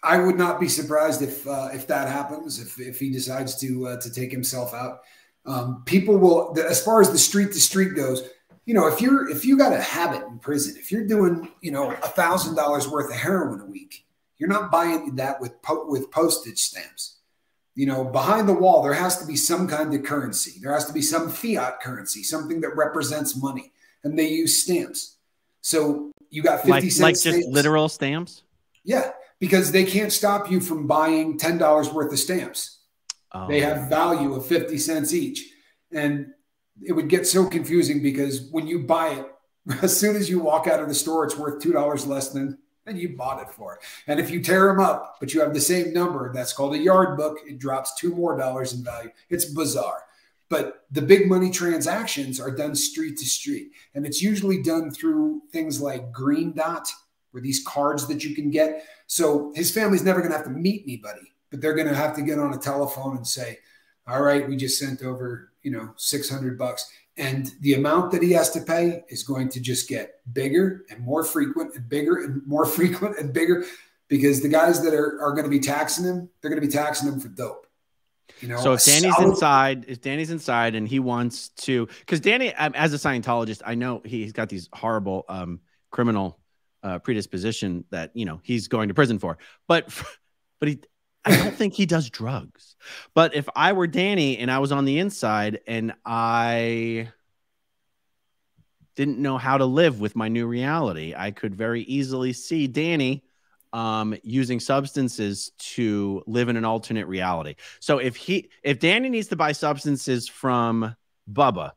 I would not be surprised if uh, if that happens. If if he decides to uh, to take himself out, um, people will. As far as the street to street goes, you know, if you're if you got a habit in prison, if you're doing you know a thousand dollars worth of heroin a week, you're not buying that with po- with postage stamps. You know, behind the wall, there has to be some kind of currency. There has to be some fiat currency, something that represents money, and they use stamps. So you got fifty like, cents, like just literal stamps. Yeah, because they can't stop you from buying $10 worth of stamps. Oh. They have value of 50 cents each. And it would get so confusing because when you buy it, as soon as you walk out of the store, it's worth $2 less than, than you bought it for. And if you tear them up, but you have the same number, that's called a yard book, it drops two more dollars in value. It's bizarre. But the big money transactions are done street to street. And it's usually done through things like Green Dot or these cards that you can get. So his family's never going to have to meet anybody, but they're going to have to get on a telephone and say, all right, we just sent over, you know, 600 bucks. And the amount that he has to pay is going to just get bigger and more frequent and bigger and more frequent and bigger because the guys that are, are going to be taxing him, they're going to be taxing him for dope. You know, so if Danny's solid- inside, if Danny's inside and he wants to, because Danny, um, as a Scientologist, I know he's got these horrible um, criminal uh, predisposition that you know he's going to prison for. But but he, I don't think he does drugs. But if I were Danny and I was on the inside and I didn't know how to live with my new reality, I could very easily see Danny um, using substances to live in an alternate reality. So if he if Danny needs to buy substances from Bubba,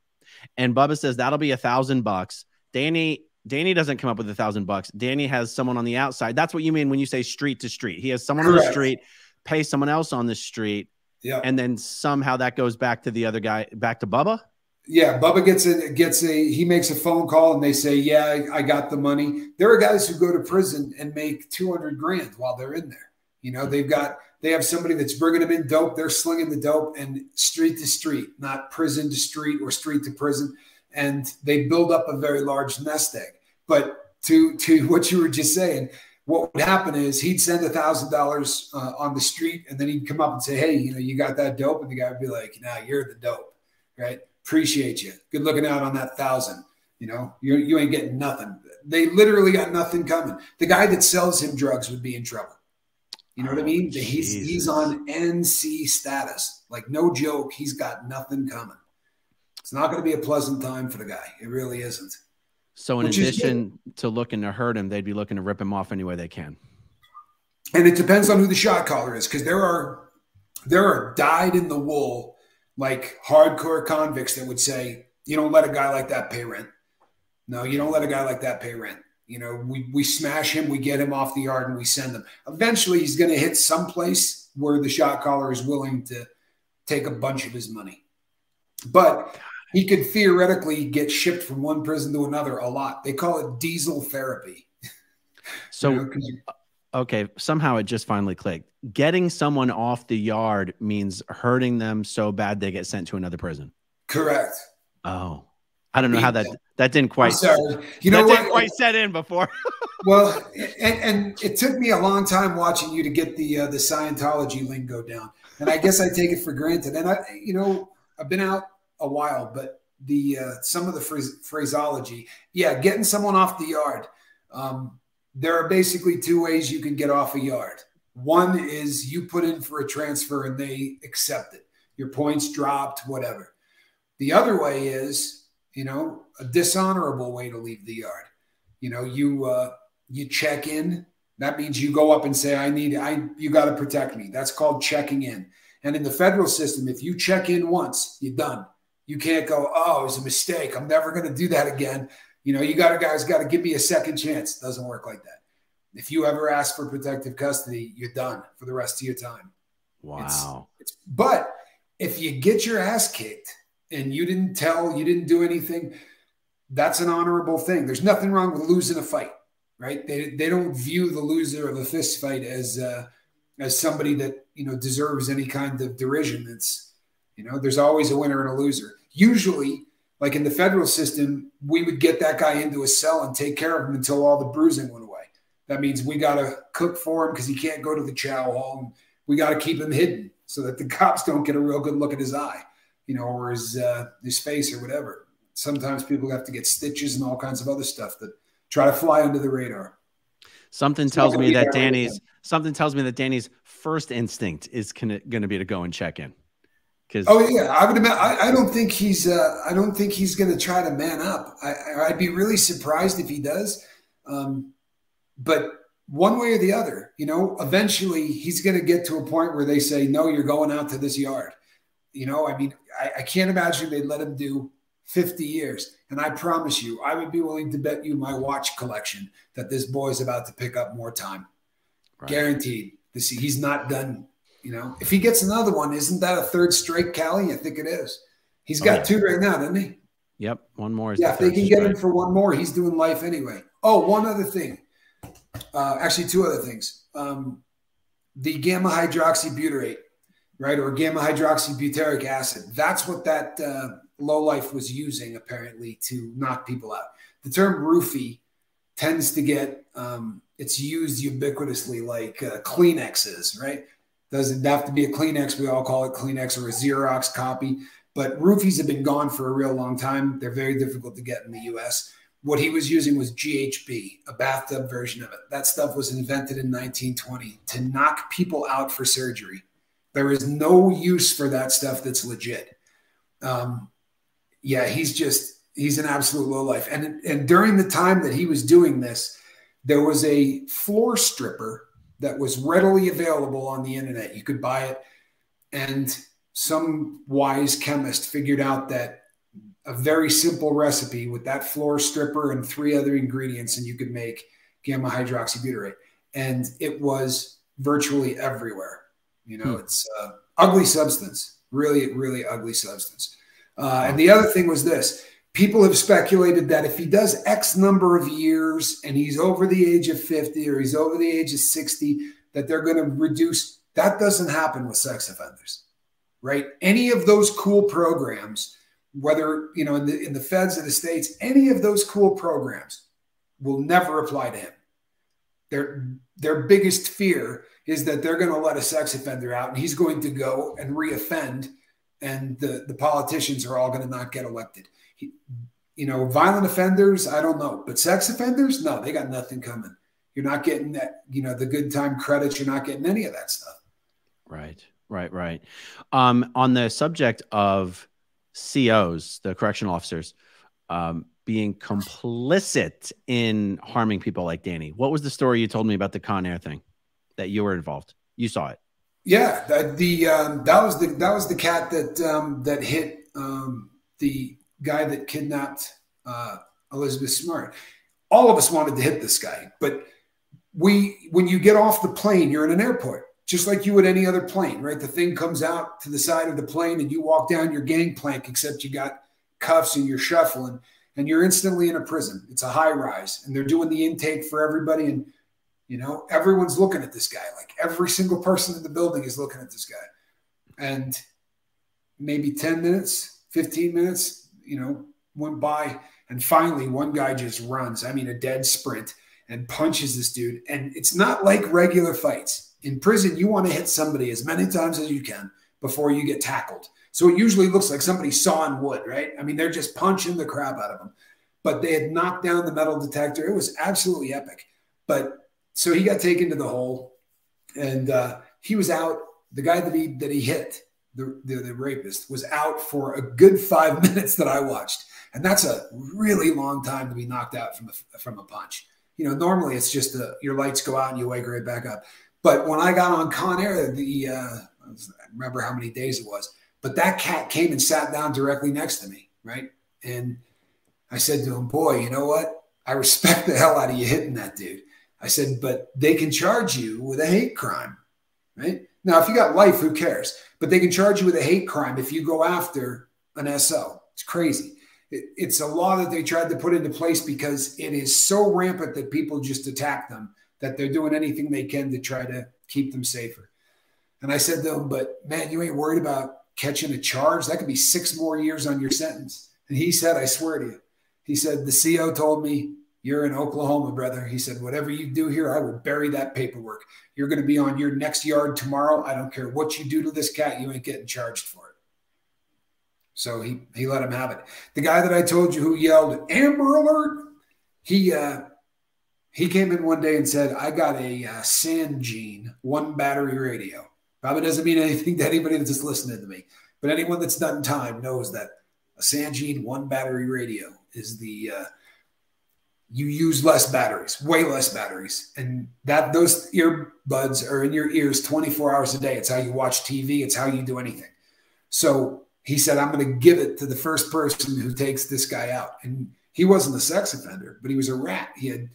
and Bubba says that'll be a thousand bucks, Danny Danny doesn't come up with a thousand bucks. Danny has someone on the outside. That's what you mean when you say street to street. He has someone Correct. on the street, pay someone else on the street, yeah, and then somehow that goes back to the other guy, back to Bubba. Yeah, Bubba gets a gets a he makes a phone call and they say, "Yeah, I, I got the money." There are guys who go to prison and make two hundred grand while they're in there. You know, they've got they have somebody that's bringing them in dope. They're slinging the dope and street to street, not prison to street or street to prison and they build up a very large nest egg. But to to what you were just saying, what would happen is he'd send a thousand dollars uh, on the street, and then he'd come up and say, "Hey, you know, you got that dope," and the guy would be like, "Nah, you're the dope, right? Appreciate you. Good looking out on that thousand. You know, you you ain't getting nothing. They literally got nothing coming. The guy that sells him drugs would be in trouble. You know oh, what I oh, mean? Jesus. He's he's on NC status. Like no joke, he's got nothing coming. It's not going to be a pleasant time for the guy. It really isn't. So in Which addition to looking to hurt him, they'd be looking to rip him off any way they can. And it depends on who the shot caller is, because there are there are dyed in the wool like hardcore convicts that would say, you don't let a guy like that pay rent. No, you don't let a guy like that pay rent. You know, we we smash him, we get him off the yard, and we send him. Eventually, he's going to hit some place where the shot caller is willing to take a bunch of his money. But he could theoretically get shipped from one prison to another a lot. They call it diesel therapy. So, you know, okay, somehow it just finally clicked. Getting someone off the yard means hurting them so bad they get sent to another prison. Correct. Oh, I don't know how that that didn't quite. sorry, you know what? Didn't quite set in before. well, and, and, it took me a long time watching you to get the uh, the Scientology lingo down, and I guess I take it for granted. And I, you know, I've been out a while, but the uh, some of the phrase, phraseology, yeah, getting someone off the yard. Um, there are basically two ways you can get off a yard. One is you put in for a transfer and they accept it. Your points dropped, whatever. The other way is, you know, a dishonorable way to leave the yard. You know, you uh, you check in. That means you go up and say, "I need, I, you got to protect me." That's called checking in. And in the federal system, if you check in once, you're done. You can't go, oh, it was a mistake. I'm never going to do that again. You know, you got to guys got to give me a second chance. It doesn't work like that. If you ever ask for protective custody, you're done for the rest of your time. Wow. It's, it's, but if you get your ass kicked and you didn't tell, you didn't do anything, that's an honorable thing. There's nothing wrong with losing a fight, right? They, they don't view the loser of a fist fight as uh, as somebody that you know deserves any kind of derision. It's you know, there's always a winner and a loser usually like in the federal system, we would get that guy into a cell and take care of him until all the bruising went away. That means we got to cook for him because he can't go to the chow hall. And we got to keep him hidden so that the cops don't get a real good look at his eye, you know, or his uh, his face or whatever. Sometimes people have to get stitches and all kinds of other stuff that try to fly under the radar. Something tells me that Danny's something tells me that Danny's first instinct is going to be to go and check in. Because oh yeah, I would. I, I don't think he's. Uh, I don't think he's going to try to man up. I, I'd be really surprised if he does. Um, but one way or the other, you know, eventually he's going to get to a point where they say, "No, you're going out to this yard." You know, I mean, I, I can't imagine they'd let him do 50 years. And I promise you, I would be willing to bet you my watch collection that this boy is about to pick up more time. Right. Guaranteed. This, he's not done you know, if he gets another one, isn't that a third straight Cali? I think it is. He's got oh, two right now, doesn't he? Yep, one more. yeah, if they can get him for one more, he's doing life anyway. Oh, one other thing. Uh, actually, two other things. Um, the gamma hydroxybutyrate, right, or gamma hydroxybutyric acid. That's what that uh, low life was using apparently to knock people out. The term roofie tends to get um, it's used ubiquitously like uh, Kleenexes, right? Doesn't have to be a Kleenex. We all call it Kleenex or a Xerox copy. But roofies have been gone for a real long time. They're very difficult to get in the US. What he was using was GHB, a bathtub version of it. That stuff was invented in 1920 to knock people out for surgery. There is no use for that stuff that's legit. Um, yeah, he's just, he's an absolute low life. And, and during the time that he was doing this, there was a floor stripper that was readily available on the internet. You could buy it. And some wise chemist figured out that a very simple recipe with that floor stripper and three other ingredients, and you could make gamma hydroxybutyrate. And it was virtually everywhere. You know, hmm. it's uh, ugly substance, really, really ugly substance. Uh, and the other thing was this people have speculated that if he does X number of years and he's over the age of 50 or he's over the age of 60, that they're going to reduce. That doesn't happen with sex offenders, right? Any of those cool programs, whether, you know, in the, in the feds of the states, any of those cool programs will never apply to him. Their, their biggest fear is that they're going to let a sex offender out and he's going to go and reoffend and the, the politicians are all going to not get elected you know, violent offenders, I don't know, but sex offenders, no, they got nothing coming. You're not getting that, you know, the good time credits. You're not getting any of that stuff. Right, right, right. Um, on the subject of COs, the correctional officers, um, being complicit in harming people like Danny. What was the story you told me about the Con Air thing that you were involved? You saw it. Yeah, that, the um, that was the that was the cat that um, that hit um, the guy that kidnapped uh, Elizabeth Smart. All of us wanted to hit this guy, but we when you get off the plane, you're in an airport, just like you would any other plane, right? The thing comes out to the side of the plane, and you walk down your gangplank, except you got cuffs and you're shuffling, and you're instantly in a prison. It's a high rise, and they're doing the intake for everybody, and you know everyone's looking at this guy. Like every single person in the building is looking at this guy, and maybe ten minutes, fifteen minutes, you know, went by, and finally one guy just runs. I mean, a dead sprint and punches this dude. And it's not like regular fights. In prison, you want to hit somebody as many times as you can before you get tackled. So it usually looks like somebody sawing wood, right? I mean, they're just punching the crap out of him. But they had knocked down the metal detector. It was absolutely epic. But so he got taken to the hole, and uh, he was out. The guy that he that he hit, the, the the rapist, was out for a good five minutes that I watched, and that's a really long time to be knocked out from a from a punch. You know, normally it's just the, your lights go out and you wake right back up. But when I got on Con Air, the uh, I remember how many days it was, but that cat came and sat down directly next to me, right? And I said to him, "Boy, you know what? I respect the hell out of you hitting that dude." I said, "But they can charge you with a hate crime, right? Now, if you got life, who cares? But they can charge you with a hate crime if you go after an SO. It's crazy." it's a law that they tried to put into place because it is so rampant that people just attack them that they're doing anything they can to try to keep them safer. And I said to him, but man, you ain't worried about catching a charge? That could be six more years on your sentence. And he said, I swear to you, he said, the CO told me, you're in Oklahoma, brother. He said, whatever you do here, I will bury that paperwork. You're going to be on your next yard tomorrow. I don't care what you do to this cat. You ain't getting charged for it. So he he let him have it. The guy that I told you who yelled Amber Alert, he uh, he came in one day and said, "I got a uh, Gene one battery radio." Probably doesn't mean anything to anybody that's just listening to me, but anyone that's done time knows that a Gene one battery radio is the uh, you use less batteries, way less batteries, and that those earbuds are in your ears 24 hours a day. It's how you watch TV. It's how you do anything. So he said, I'm going to give it to the first person who takes this guy out. And he wasn't a sex offender, but he was a rat. He had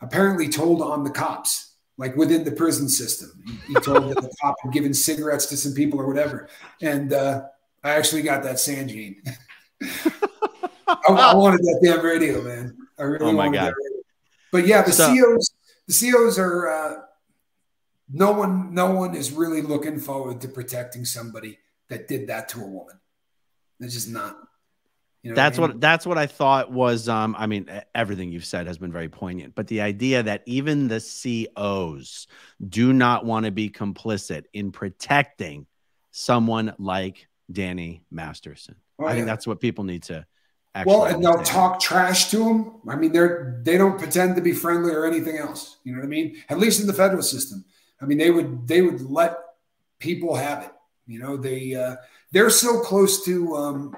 apparently told on the cops, like within the prison system. He, told that the cop had given cigarettes to some people or whatever. And uh, I actually got that Sangean. I, I, wanted that damn radio, man. I really oh my God. But yeah, the so, COs, the COs are uh, no one, no one is really looking forward to protecting somebody that did that to a woman. It's just not. You know that's what, I mean? what, that's what I thought was. Um, I mean, everything you've said has been very poignant, but the idea that even the COs do not want to be complicit in protecting someone like Danny Masterson. Oh, I yeah. think that's what people need to. Well, and they'll talk trash to them. I mean, they're they don't pretend to be friendly or anything else. You know what I mean? At least in the federal system. I mean, they would they would let people have it. You know, they uh, they're so close to. Um,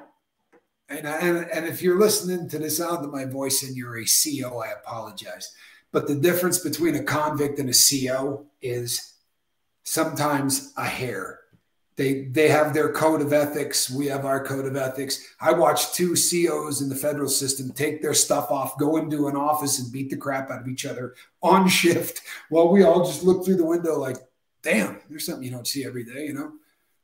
and, and and if you're listening to the sound of my voice and you're a CO, I apologize. But the difference between a convict and a CO is sometimes a hair. They they have their code of ethics. We have our code of ethics. I watched two ceos in the federal system take their stuff off, go into an office and beat the crap out of each other on shift while we all just look through the window like, damn, there's something you don't see every day, you know?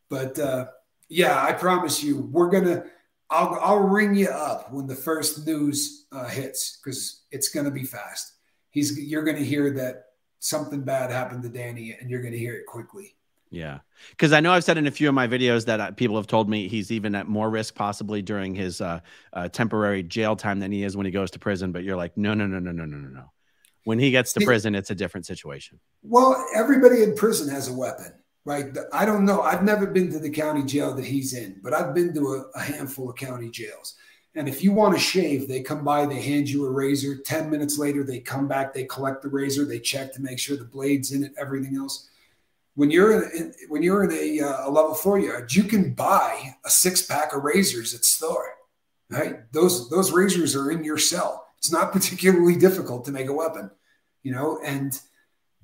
But uh, yeah, I promise you, we're gonna. I'll I'll ring you up when the first news uh, hits because it's gonna be fast. He's you're gonna hear that something bad happened to Danny, and you're gonna hear it quickly. Yeah, because I know I've said in a few of my videos that uh, people have told me he's even at more risk possibly during his uh, uh, temporary jail time than he is when he goes to prison. But you're like, no, no, no, no, no, no, no, no. When he gets to prison, it's a different situation. Well, everybody in prison has a weapon right? I don't know. I've never been to the county jail that he's in, but I've been to a, a handful of county jails. And if you want to shave, they come by, they hand you a razor. 10 minutes later, they come back, they collect the razor, they check to make sure the blade's in it, everything else. When you're in, when you're in a, uh, a level four yard, you can buy a six pack of razors at store, right? Those those razors are in your cell. It's not particularly difficult to make a weapon, you know, and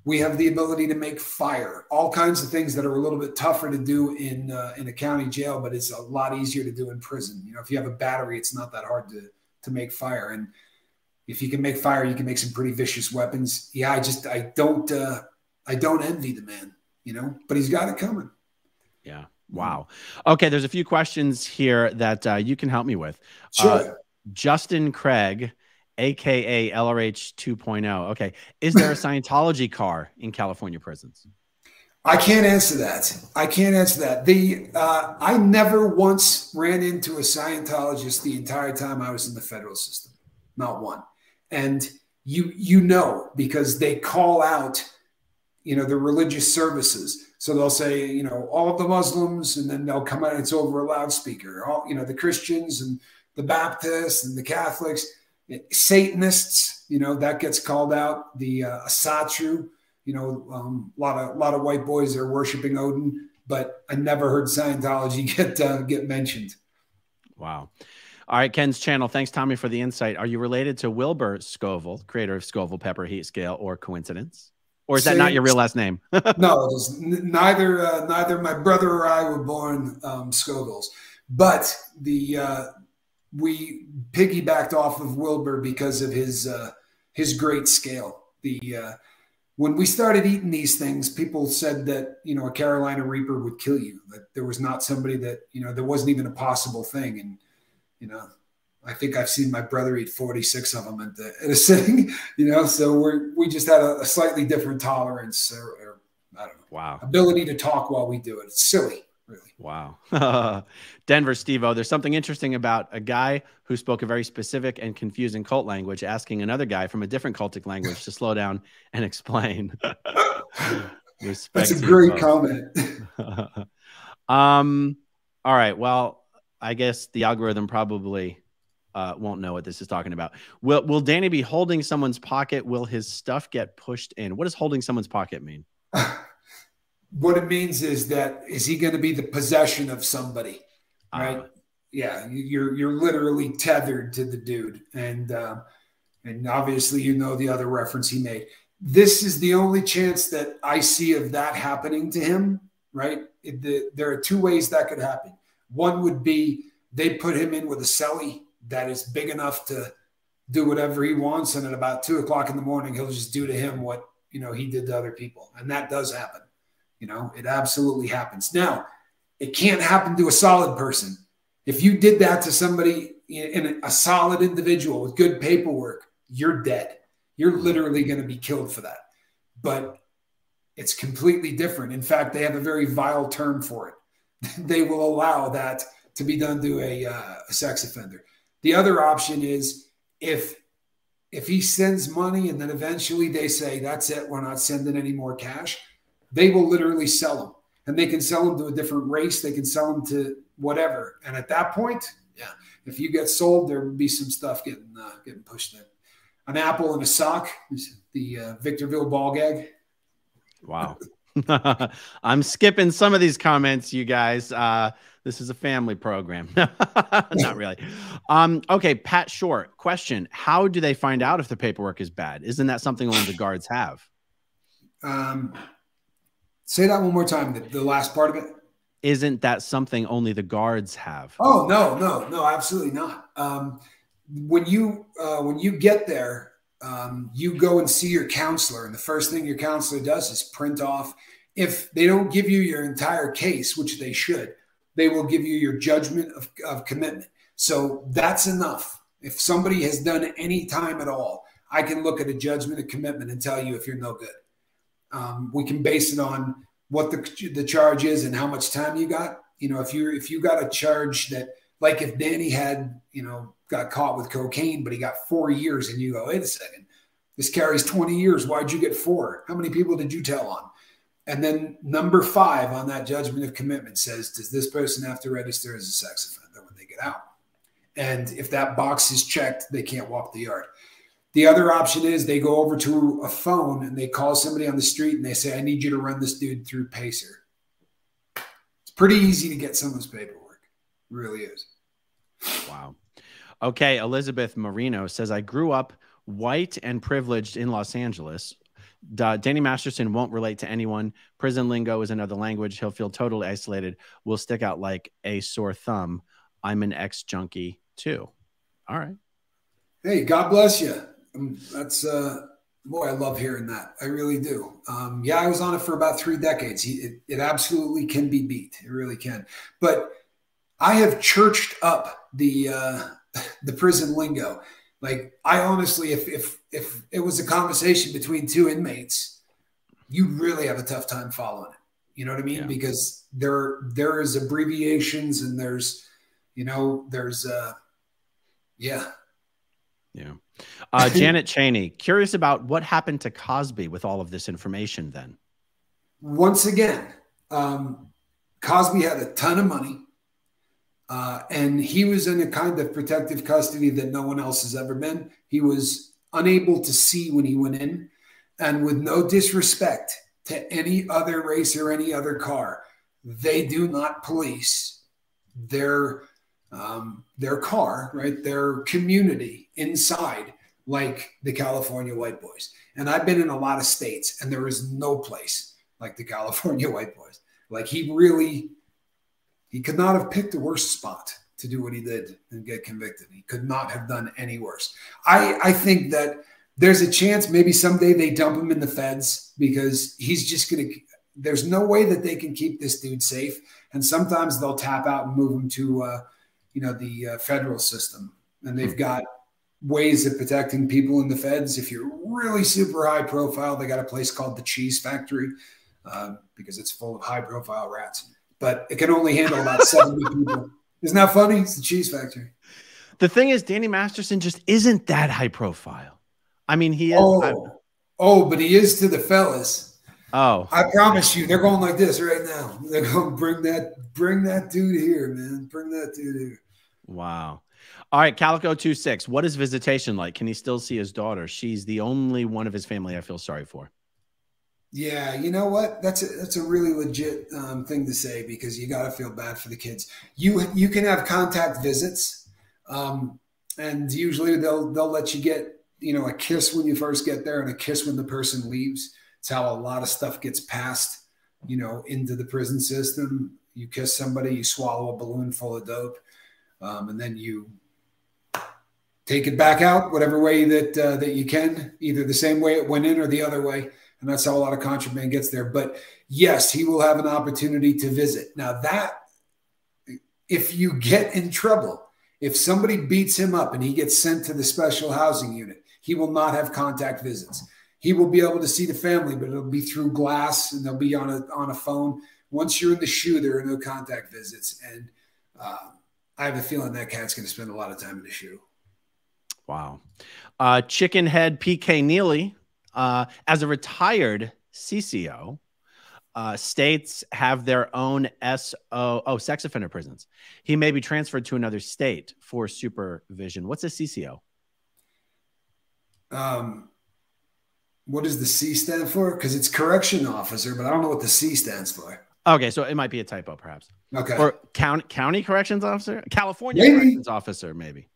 we have the ability to make fire, all kinds of things that are a little bit tougher to do in uh, in a county jail, but it's a lot easier to do in prison. You know, if you have a battery, it's not that hard to to make fire. And if you can make fire, you can make some pretty vicious weapons. Yeah, I just I don't uh, I don't envy the man, you know, but he's got it coming. Yeah. Wow. Okay, there's a few questions here that uh, you can help me with. Sure. Uh, Justin Craig aka LRH 2.0. Okay. Is there a Scientology car in California prisons? I can't answer that. I can't answer that. The uh, I never once ran into a Scientologist the entire time I was in the federal system, not one. And you you know because they call out, you know, the religious services. So they'll say, you know, all of the Muslims, and then they'll come out. It's over a loudspeaker. All you know, the Christians and the Baptists and the Catholics Satanists, you know, that gets called out. The uh, Asatru, you know, um, a lot of a lot of white boys are worshiping Odin, but I never heard Scientology get uh, get mentioned. Wow. All right, Ken's channel. Thanks, Tommy, for the insight. Are you related to Wilbur Scoville, creator of Scoville Pepper Heat Scale, or coincidence? Or is that not your real last name? no, it is neither. Uh, neither my brother or I were born um, Scovilles, but the uh, we piggybacked off of Wilbur because of his uh, his great scale. The uh, when we started eating these things, people said that you know a Carolina Reaper would kill you. That there was not somebody that you know there wasn't even a possible thing. And you know, I think I've seen my brother eat forty six of them at, the, at a sitting. You know, so we're we just had a, a slightly different tolerance or, or I don't know. Wow. Ability to talk while we do it. It's silly really. Wow. Denver Stevo, there's something interesting about a guy who spoke a very specific and confusing cult language asking another guy from a different cultic language to slow down and explain. That's a great comment. um all right. Well, I guess the algorithm probably uh, won't know what this is talking about. Will Will Danny be holding someone's pocket? Will his stuff get pushed in? What does holding someone's pocket mean? what it means is that is he going to be the possession of somebody, uh, right? Uh, yeah, you're you're literally tethered to the dude, and uh, and obviously you know the other reference he made. This is the only chance that I see of that happening to him, right? It, the, there are two ways that could happen. One would be they put him in with a celly that is big enough to do whatever he wants, and at about two o'clock in the morning, he'll just do to him what you know he did to other people, and that does happen. You know, it absolutely happens. Now, it can't happen to a solid person. If you did that to somebody in a solid individual with good paperwork, you're dead. You're literally going to be killed for that. But it's completely different. In fact, they have a very vile term for it. they will allow that to be done to a, uh, a sex offender. The other option is if if he sends money and then eventually they say that's it, we're not sending any more cash they will literally sell them and they can sell them to a different race. They can sell them to whatever. And at that point, yeah, if you get sold, there would be some stuff getting uh, getting pushed in. An apple and a sock, the uh, Victorville ball gag. Wow. I'm skipping some of these comments, you guys. Uh, this is a family program. Not really. Um, okay, Pat Short, question. How do they find out if the paperwork is bad? Isn't that something only the guards have? Um, Say that one more time. The, the last part of it. Isn't that something only the guards have? Oh no, no, no, absolutely not. Um, when you uh, when you get there, um, you go and see your counselor, and the first thing your counselor does is print off. If they don't give you your entire case, which they should, they will give you your judgment of, of commitment. So that's enough. If somebody has done any time at all, I can look at a judgment of commitment and tell you if you're no good. Um, we can base it on what the the charge is and how much time you got. You know, if you if you got a charge that like if Danny had you know got caught with cocaine, but he got four years, and you go, wait a second, this carries twenty years. Why'd you get four? How many people did you tell on? And then number five on that judgment of commitment says, does this person have to register as a sex offender when they get out? And if that box is checked, they can't walk the yard. The other option is they go over to a phone and they call somebody on the street and they say, I need you to run this dude through Pacer. It's pretty easy to get someone's paperwork. It really is. Wow. Okay. Elizabeth Marino says, I grew up white and privileged in Los Angeles. Danny Masterson won't relate to anyone. Prison lingo is another language. He'll feel totally isolated. Will stick out like a sore thumb. I'm an ex junkie too. All right. Hey, God bless you. Um, that's uh, boy, I love hearing that. I really do. Um, yeah, I was on it for about three decades. It, it absolutely can be beat. It really can. But I have churched up the uh, the prison lingo. Like I honestly, if if if it was a conversation between two inmates, you really have a tough time following it. You know what I mean? Yeah. Because there there is abbreviations and there's you know there's uh yeah yeah. Uh, Janet Cheney, curious about what happened to Cosby with all of this information then. Once again, um, Cosby had a ton of money. Uh, and he was in a kind of protective custody that no one else has ever been. He was unable to see when he went in. And with no disrespect to any other race or any other car, they do not police their um, their car, right? Their community inside, like the California White Boys. And I've been in a lot of states, and there is no place like the California White Boys. Like he really, he could not have picked a worse spot to do what he did and get convicted. He could not have done any worse. I, I think that there's a chance maybe someday they dump him in the feds because he's just going to. There's no way that they can keep this dude safe, and sometimes they'll tap out and move him to, uh, you know, the uh, federal system, and they've got ways of protecting people in the feds. If you're really super high profile, they got a place called the Cheese Factory uh, because it's full of high profile rats, but it can only handle about 70 people. Isn't that funny? It's the Cheese Factory. The thing is, Danny Masterson just isn't that high profile. I mean, he is. Oh, oh but he is to the fellas. Oh, I promise you, they're going like this right now. They're going to bring that, bring that dude here, man. Bring that dude here. Wow. All right, Calico 26. What is visitation like? Can he still see his daughter? She's the only one of his family I feel sorry for. Yeah, you know what? That's a, that's a really legit um, thing to say because you got to feel bad for the kids. You you can have contact visits, um, and usually they'll they'll let you get you know a kiss when you first get there and a kiss when the person leaves. It's how a lot of stuff gets passed, you know, into the prison system. You kiss somebody, you swallow a balloon full of dope, um, and then you take it back out whatever way that uh, that you can, either the same way it went in or the other way and that's how a lot of contraband gets there. But yes, he will have an opportunity to visit. Now, that if you get in trouble, if somebody beats him up and he gets sent to the special housing unit, he will not have contact visits. He will be able to see the family, but it'll be through glass and they'll be on a on a phone. Once you're in the SHU, there are no contact visits, and uh, I have a feeling that cat's going to spend a lot of time in the SHU. Wow. Uh, Chicken Head PK Neely uh, as a retired CCO, uh, states have their own SO, oh, sex offender prisons. He may be transferred to another state for supervision. What's a CCO? Um, what does the C stand for? Because it's correction officer, but I don't know what the C stands for. Okay, so it might be a typo, perhaps. Okay. Or county county corrections officer, California maybe. corrections officer, maybe,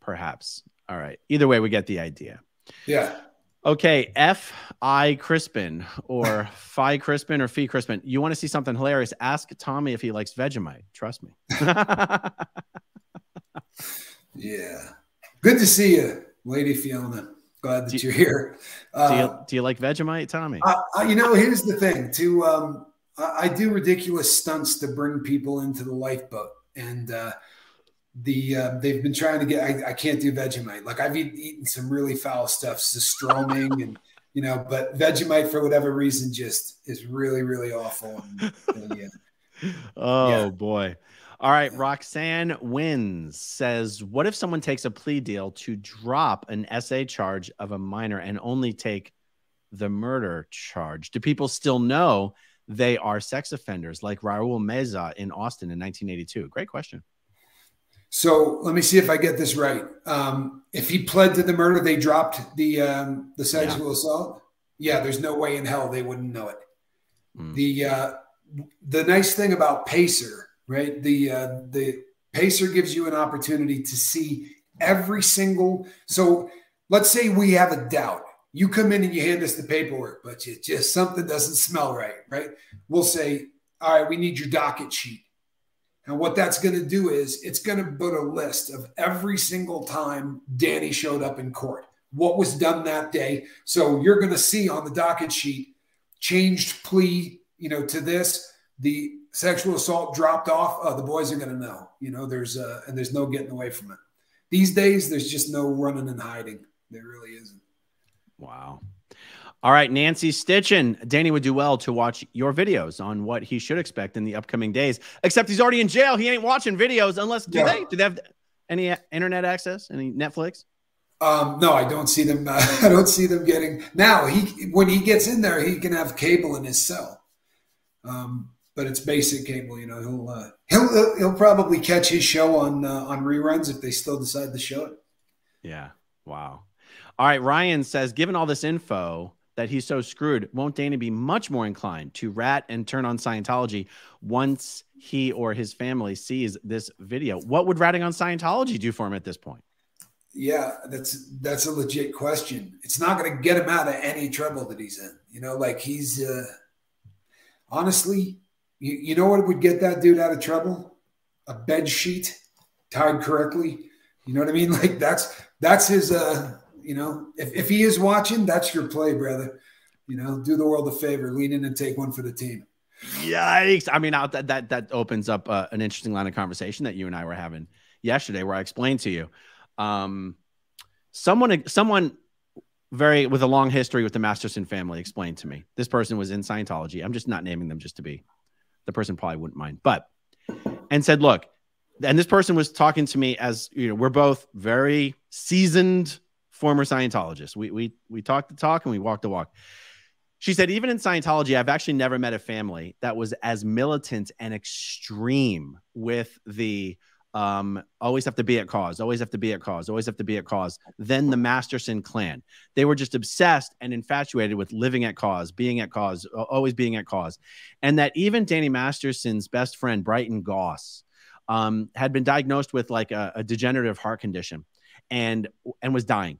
perhaps. All right. Either way, we get the idea. Yeah. Okay, F I Crispin or Phi Crispin or Phi Crispin. You want to see something hilarious? Ask Tommy if he likes Vegemite. Trust me. yeah. Good to see you, Lady Fiona. Glad that you, are here. Uh, do, you, uh, do you like Vegemite, Tommy? I, you know, here's the thing. To um, I, I do ridiculous stunts to bring people into the lifeboat, and uh, the uh, they've been trying to get I, I can't do Vegemite. Like I've eat, eaten some really foul stuff, Surströmming and you know, but Vegemite for whatever reason just is really really awful. And, and yeah. Oh yeah. boy. All right, Roxanne wins says, "What if someone takes a plea deal to drop an SA charge of a minor and only take the murder charge? Do people still know they are sex offenders like Raul Meza in Austin in 1982?" Great question. So let me see if I get this right. Um, if he pled to the murder, they dropped the um, the sexual yeah. assault. Yeah, there's no way in hell they wouldn't know it. Mm. The uh, the nice thing about Pacer, right? The uh, the Pacer gives you an opportunity to see every single. So let's say we have a doubt. You come in and you hand us the paperwork, but you just something doesn't smell right, right? We'll say, all right, we need your docket sheet. And what that's going to do is it's going to put a list of every single time Danny showed up in court, what was done that day. So you're going to see on the docket sheet changed plea, you know, to this, the sexual assault dropped off. Oh, the boys are going to know, you know, there's uh, and there's no getting away from it. These days, there's just no running and hiding. There really isn't. Wow. All right, Nancy Stitchin. Danny would do well to watch your videos on what he should expect in the upcoming days. Except he's already in jail. He ain't watching videos unless do yeah. they do they have any internet access? Any Netflix? Um, no, I don't see them. Uh, I don't see them getting now. He when he gets in there, he can have cable in his cell, um, but it's basic cable. You know, he'll uh, he'll he'll probably catch his show on uh, on reruns if they still decide to show it. Yeah. Wow. All right. Ryan says, given all this info, that he's so screwed, won't Danny be much more inclined to rat and turn on Scientology once he or his family sees this video? What would ratting on Scientology do for him at this point? Yeah, that's that's a legit question. It's not going to get him out of any trouble that he's in. You know, like he's uh, honestly, you, you know what would get that dude out of trouble? A bed sheet tied correctly. You know what I mean? Like that's that's his uh you know, if, if he is watching, that's your play, brother. You know, do the world a favor, lean in and take one for the team. Yikes! I mean, that that that opens up uh, an interesting line of conversation that you and I were having yesterday, where I explained to you, um, someone someone very with a long history with the Masterson family explained to me. This person was in Scientology. I'm just not naming them just to be. The person probably wouldn't mind, but and said, look, and this person was talking to me as you know, we're both very seasoned former Scientologist. We we we talked the talk and we walked the walk. She said, even in Scientology, I've actually never met a family that was as militant and extreme with the um, always have to be at cause, always have to be at cause, always have to be at cause Then the Masterson clan. They were just obsessed and infatuated with living at cause, being at cause, always being at cause. And that even Danny Masterson's best friend, Brighton Goss, um, had been diagnosed with like a, a degenerative heart condition and and was dying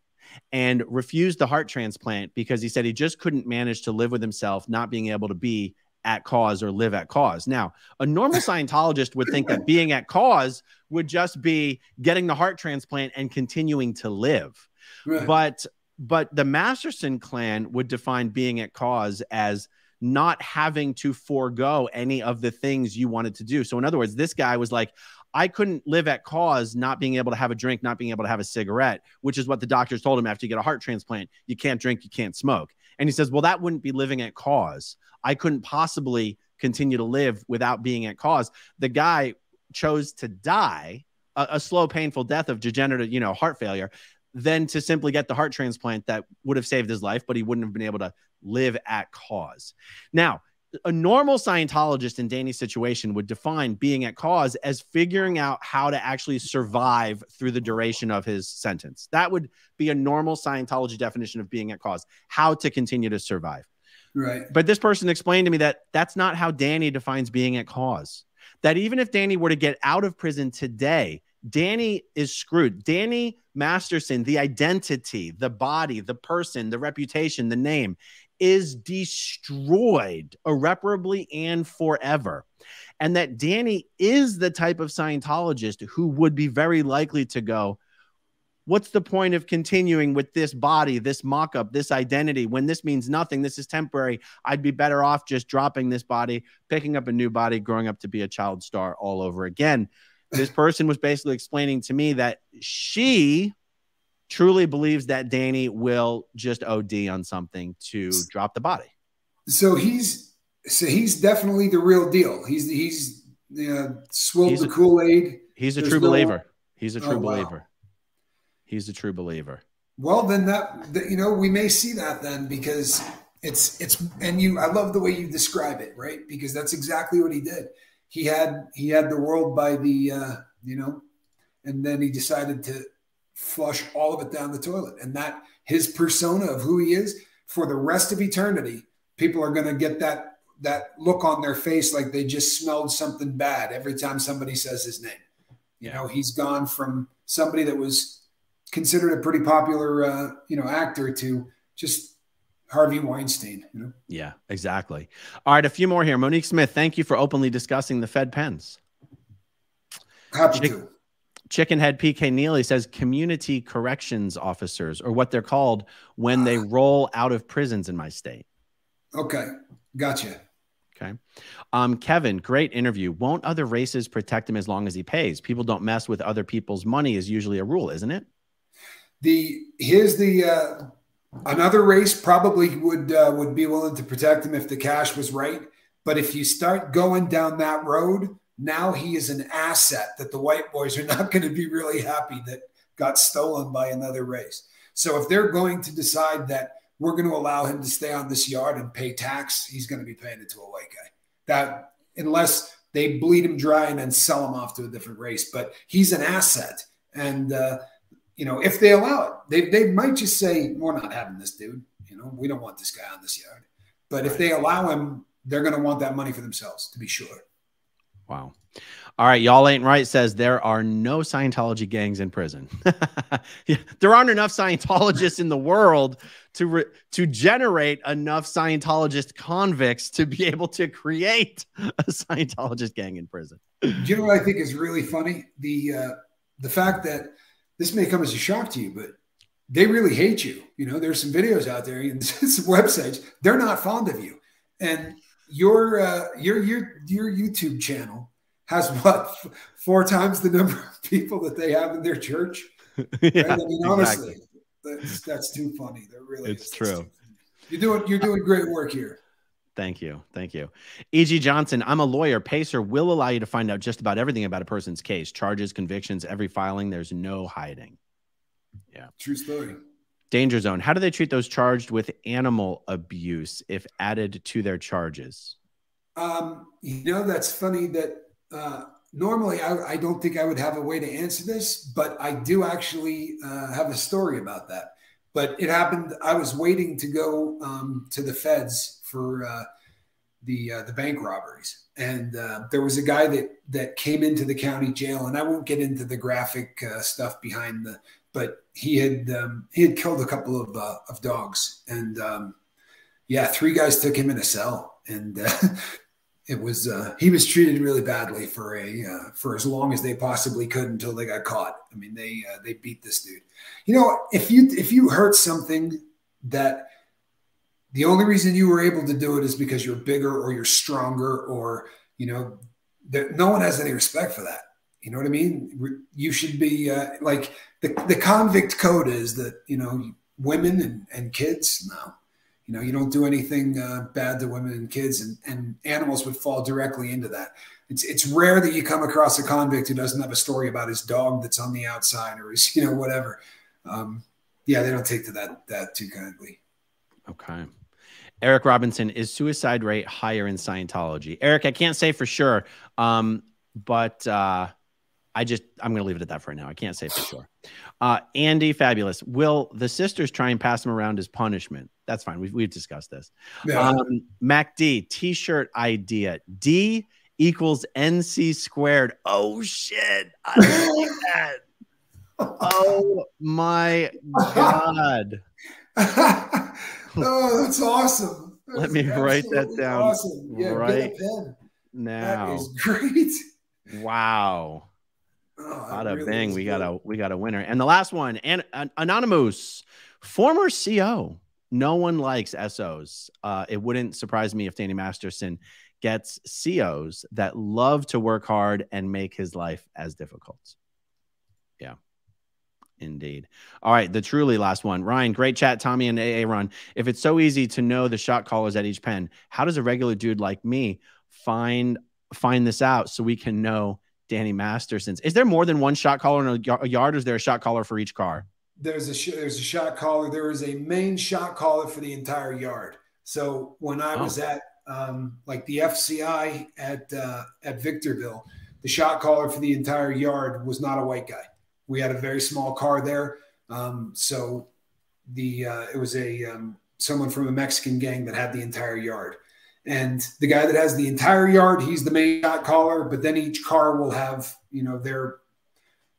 and refused the heart transplant because he said he just couldn't manage to live with himself, not being able to be at cause or live at cause. Now, a normal Scientologist would think that being at cause would just be getting the heart transplant and continuing to live. Right. But but the Masterson clan would define being at cause as not having to forego any of the things you wanted to do. So in other words, this guy was like, I couldn't live at cause not being able to have a drink, not being able to have a cigarette, which is what the doctors told him after you get a heart transplant. You can't drink, you can't smoke. And he says, Well, that wouldn't be living at cause. I couldn't possibly continue to live without being at cause. The guy chose to die a, a slow, painful death of degenerative, you know, heart failure, than to simply get the heart transplant that would have saved his life, but he wouldn't have been able to live at cause. Now, a normal Scientologist in Danny's situation would define being at cause as figuring out how to actually survive through the duration of his sentence. That would be a normal Scientology definition of being at cause, how to continue to survive. Right. But this person explained to me that that's not how Danny defines being at cause. That even if Danny were to get out of prison today, Danny is screwed. Danny Masterson, the identity, the body, the person, the reputation, the name is destroyed irreparably and forever. And that Danny is the type of Scientologist who would be very likely to go, What's the point of continuing with this body, this mock up, this identity when this means nothing? This is temporary. I'd be better off just dropping this body, picking up a new body, growing up to be a child star all over again. This person was basically explaining to me that she truly believes that Danny will just OD on something to drop the body. So he's so he's definitely the real deal. He's he's uh, swilled the Kool Aid. He's a There's true no, believer. He's a true oh, believer. Wow. He's a true believer. Well, then that, that you know we may see that then because it's it's and you I love the way you describe it right because that's exactly what he did. He had he had the world by the uh, you know and then he decided to flush all of it down the toilet. And that his persona of who he is for the rest of eternity, people are going to get that that look on their face like they just smelled something bad every time somebody says his name. You know, he's gone from somebody that was considered a pretty popular, uh, you know, actor to just Harvey Weinstein. You know? Yeah, exactly. All right, a few more here. Monique Smith, thank you for openly discussing the Fed pens. Happy Chick- to. Chickenhead PK Neely says community corrections officers, or what they're called when they ah. roll out of prisons in my state. Okay, gotcha. Okay. Um, Kevin, great interview. Won't other races protect him as long as he pays? People don't mess with other people's money is usually a rule, isn't it? The here's the uh, another race probably would uh, would be willing to protect him if the cash was right. But if you start going down that road, now he is an asset that the white boys are not going to be really happy that got stolen by another race. So if they're going to decide that we're going to allow him to stay on this yard and pay tax, he's going to be paying it to a white guy. That unless they bleed him dry and then sell him off to a different race, but he's an asset. And uh, you know, if they allow it, they they might just say, "We're not having this dude." You know, we don't want this guy on this yard. But if they allow him, they're going to want that money for themselves, to be sure. Wow. All right, y'all ain't right says there are no Scientology gangs in prison. yeah, there aren't enough Scientologists in the world to re- to generate enough Scientologist convicts to be able to create a Scientologist gang in prison. Do you know what I think is really funny? The uh, the fact that this may come as a shock to you, but they really hate you. You know, there's some videos out there and some websites. They're not fond of you, and your uh, your your your YouTube channel has what four times the number of people that they have in their church. yeah, right? I mean, honestly, exactly. that's, that's too funny. That really it's is. true. You're doing you're doing great work here. Thank you. Thank you. E.G. Johnson, I'm a lawyer. Pacer will allow you to find out just about everything about a person's case, charges, convictions, every filing. There's no hiding. Yeah. True story. Danger Zone. How do they treat those charged with animal abuse if added to their charges? Um, you know, that's funny that uh, normally I, I, don't think I would have a way to answer this, but I do actually uh, have a story about that. But it happened. I was waiting to go um, to the feds for uh, the uh, the bank robberies, and uh, there was a guy that that came into the county jail, and I won't get into the graphic uh, stuff behind the, but he had um, he had killed a couple of of dogs, and um, yeah, three guys took him in a cell, and it was uh, he was treated really badly for a uh, for as long as they possibly could until they got caught. I mean, they uh, they beat this dude. You know, if you if you hurt something that the only reason you were able to do it is because you're bigger or you're stronger or you know that no one has any respect for that. You know what I mean? You should be uh, like the the convict code is that you know women and, and kids. No, you know, you don't do anything uh, bad to women and kids, and, and animals would fall directly into that. It's it's rare that you come across a convict who doesn't have a story about his dog that's on the outside or his you know whatever. Um, yeah, they don't take to that that too kindly. Okay. Eric Robinson, is suicide rate higher in Scientology? Eric, I can't say for sure, um, but uh, I just I'm going to leave it at that for now. I can't say for sure. Uh, Andy, fabulous. Will the sisters try and pass him around as punishment? That's fine. We've we've discussed this. Yeah. Um, Mac D T-shirt idea. D equals NC squared. Oh shit! I like that. oh my god. oh, that's awesome. Let me write that down. Awesome. Yeah, right now. That is great. Wow. Oh, Bada really bang, we got a we got a winner. And the last one, and an, anonymous, former CO. No one likes SOs. Uh, it wouldn't surprise me if Danny Masterson gets COs that love to work hard and make his life as difficult. Yeah. Indeed. All right, the truly last one. Ryan, great chat, Tommy and Aaron. If it's so easy to know the shot callers at each pen, how does a regular dude like me find find this out so we can know Danny Masterson's. Is there more than one shot caller in a yard, or is there a shot caller for each car? There's a there's a shot caller. There is a main shot caller for the entire yard. So when I oh. was at um, like the FCI at uh, at Victorville, the shot caller for the entire yard was not a white guy. we had a very small car there. Um, so the uh, it was a um, someone from a Mexican gang that had the entire yard. And the guy that has the entire yard, he's the main shot caller, but then each car will have, you know, their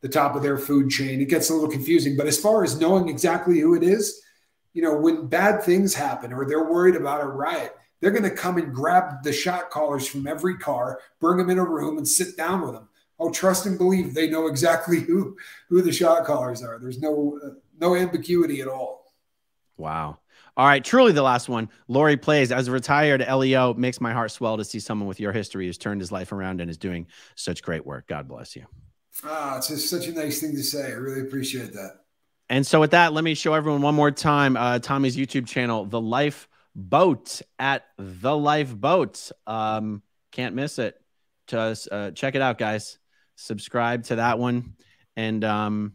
the top of their food chain. It gets a little confusing. But as far as knowing exactly who it is, you know, when bad things happen or they're worried about a riot, they're going to come and grab the shot callers from every car, bring them in a room, and sit down with them. Oh, trust and believe they know exactly who who the shot callers are. There's no uh, no ambiguity at all. Wow. All right, truly the last one. Lori plays as a retired LEO. Makes my heart swell to see someone with your history who's turned his life around and is doing such great work. God bless you. Ah, it's just such a nice thing to say. I really appreciate that. And so, with that, let me show everyone one more time uh, Tommy's YouTube channel, The Life Boat at The Life Boat. Um, can't miss it. Just uh, check it out, guys. Subscribe to that one. And um,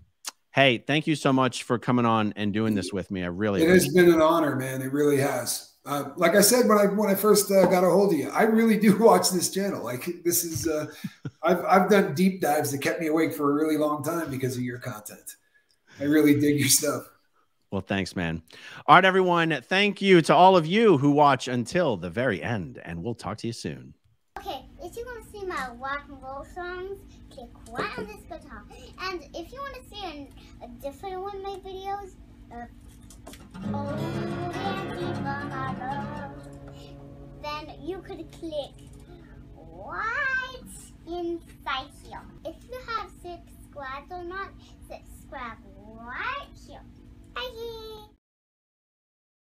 hey, thank you so much for coming on and doing this with me. I really it has been an honor, man. It really has. Uh, like I said when I when I first uh, got a hold of you, I really do watch this channel. Like this is, uh, I've I've done deep dives that kept me awake for a really long time because of your content. I really dig your stuff. Well, thanks, man. All right, everyone. Thank you to all of you who watch until the very end, and we'll talk to you soon. Okay, if you want to see my rock and roll songs, here, quiet on this guitar. And if you want to see a different one of my videos, uh, then you could click right inside here. If you have subscribed or not, subscribe right here. Bye!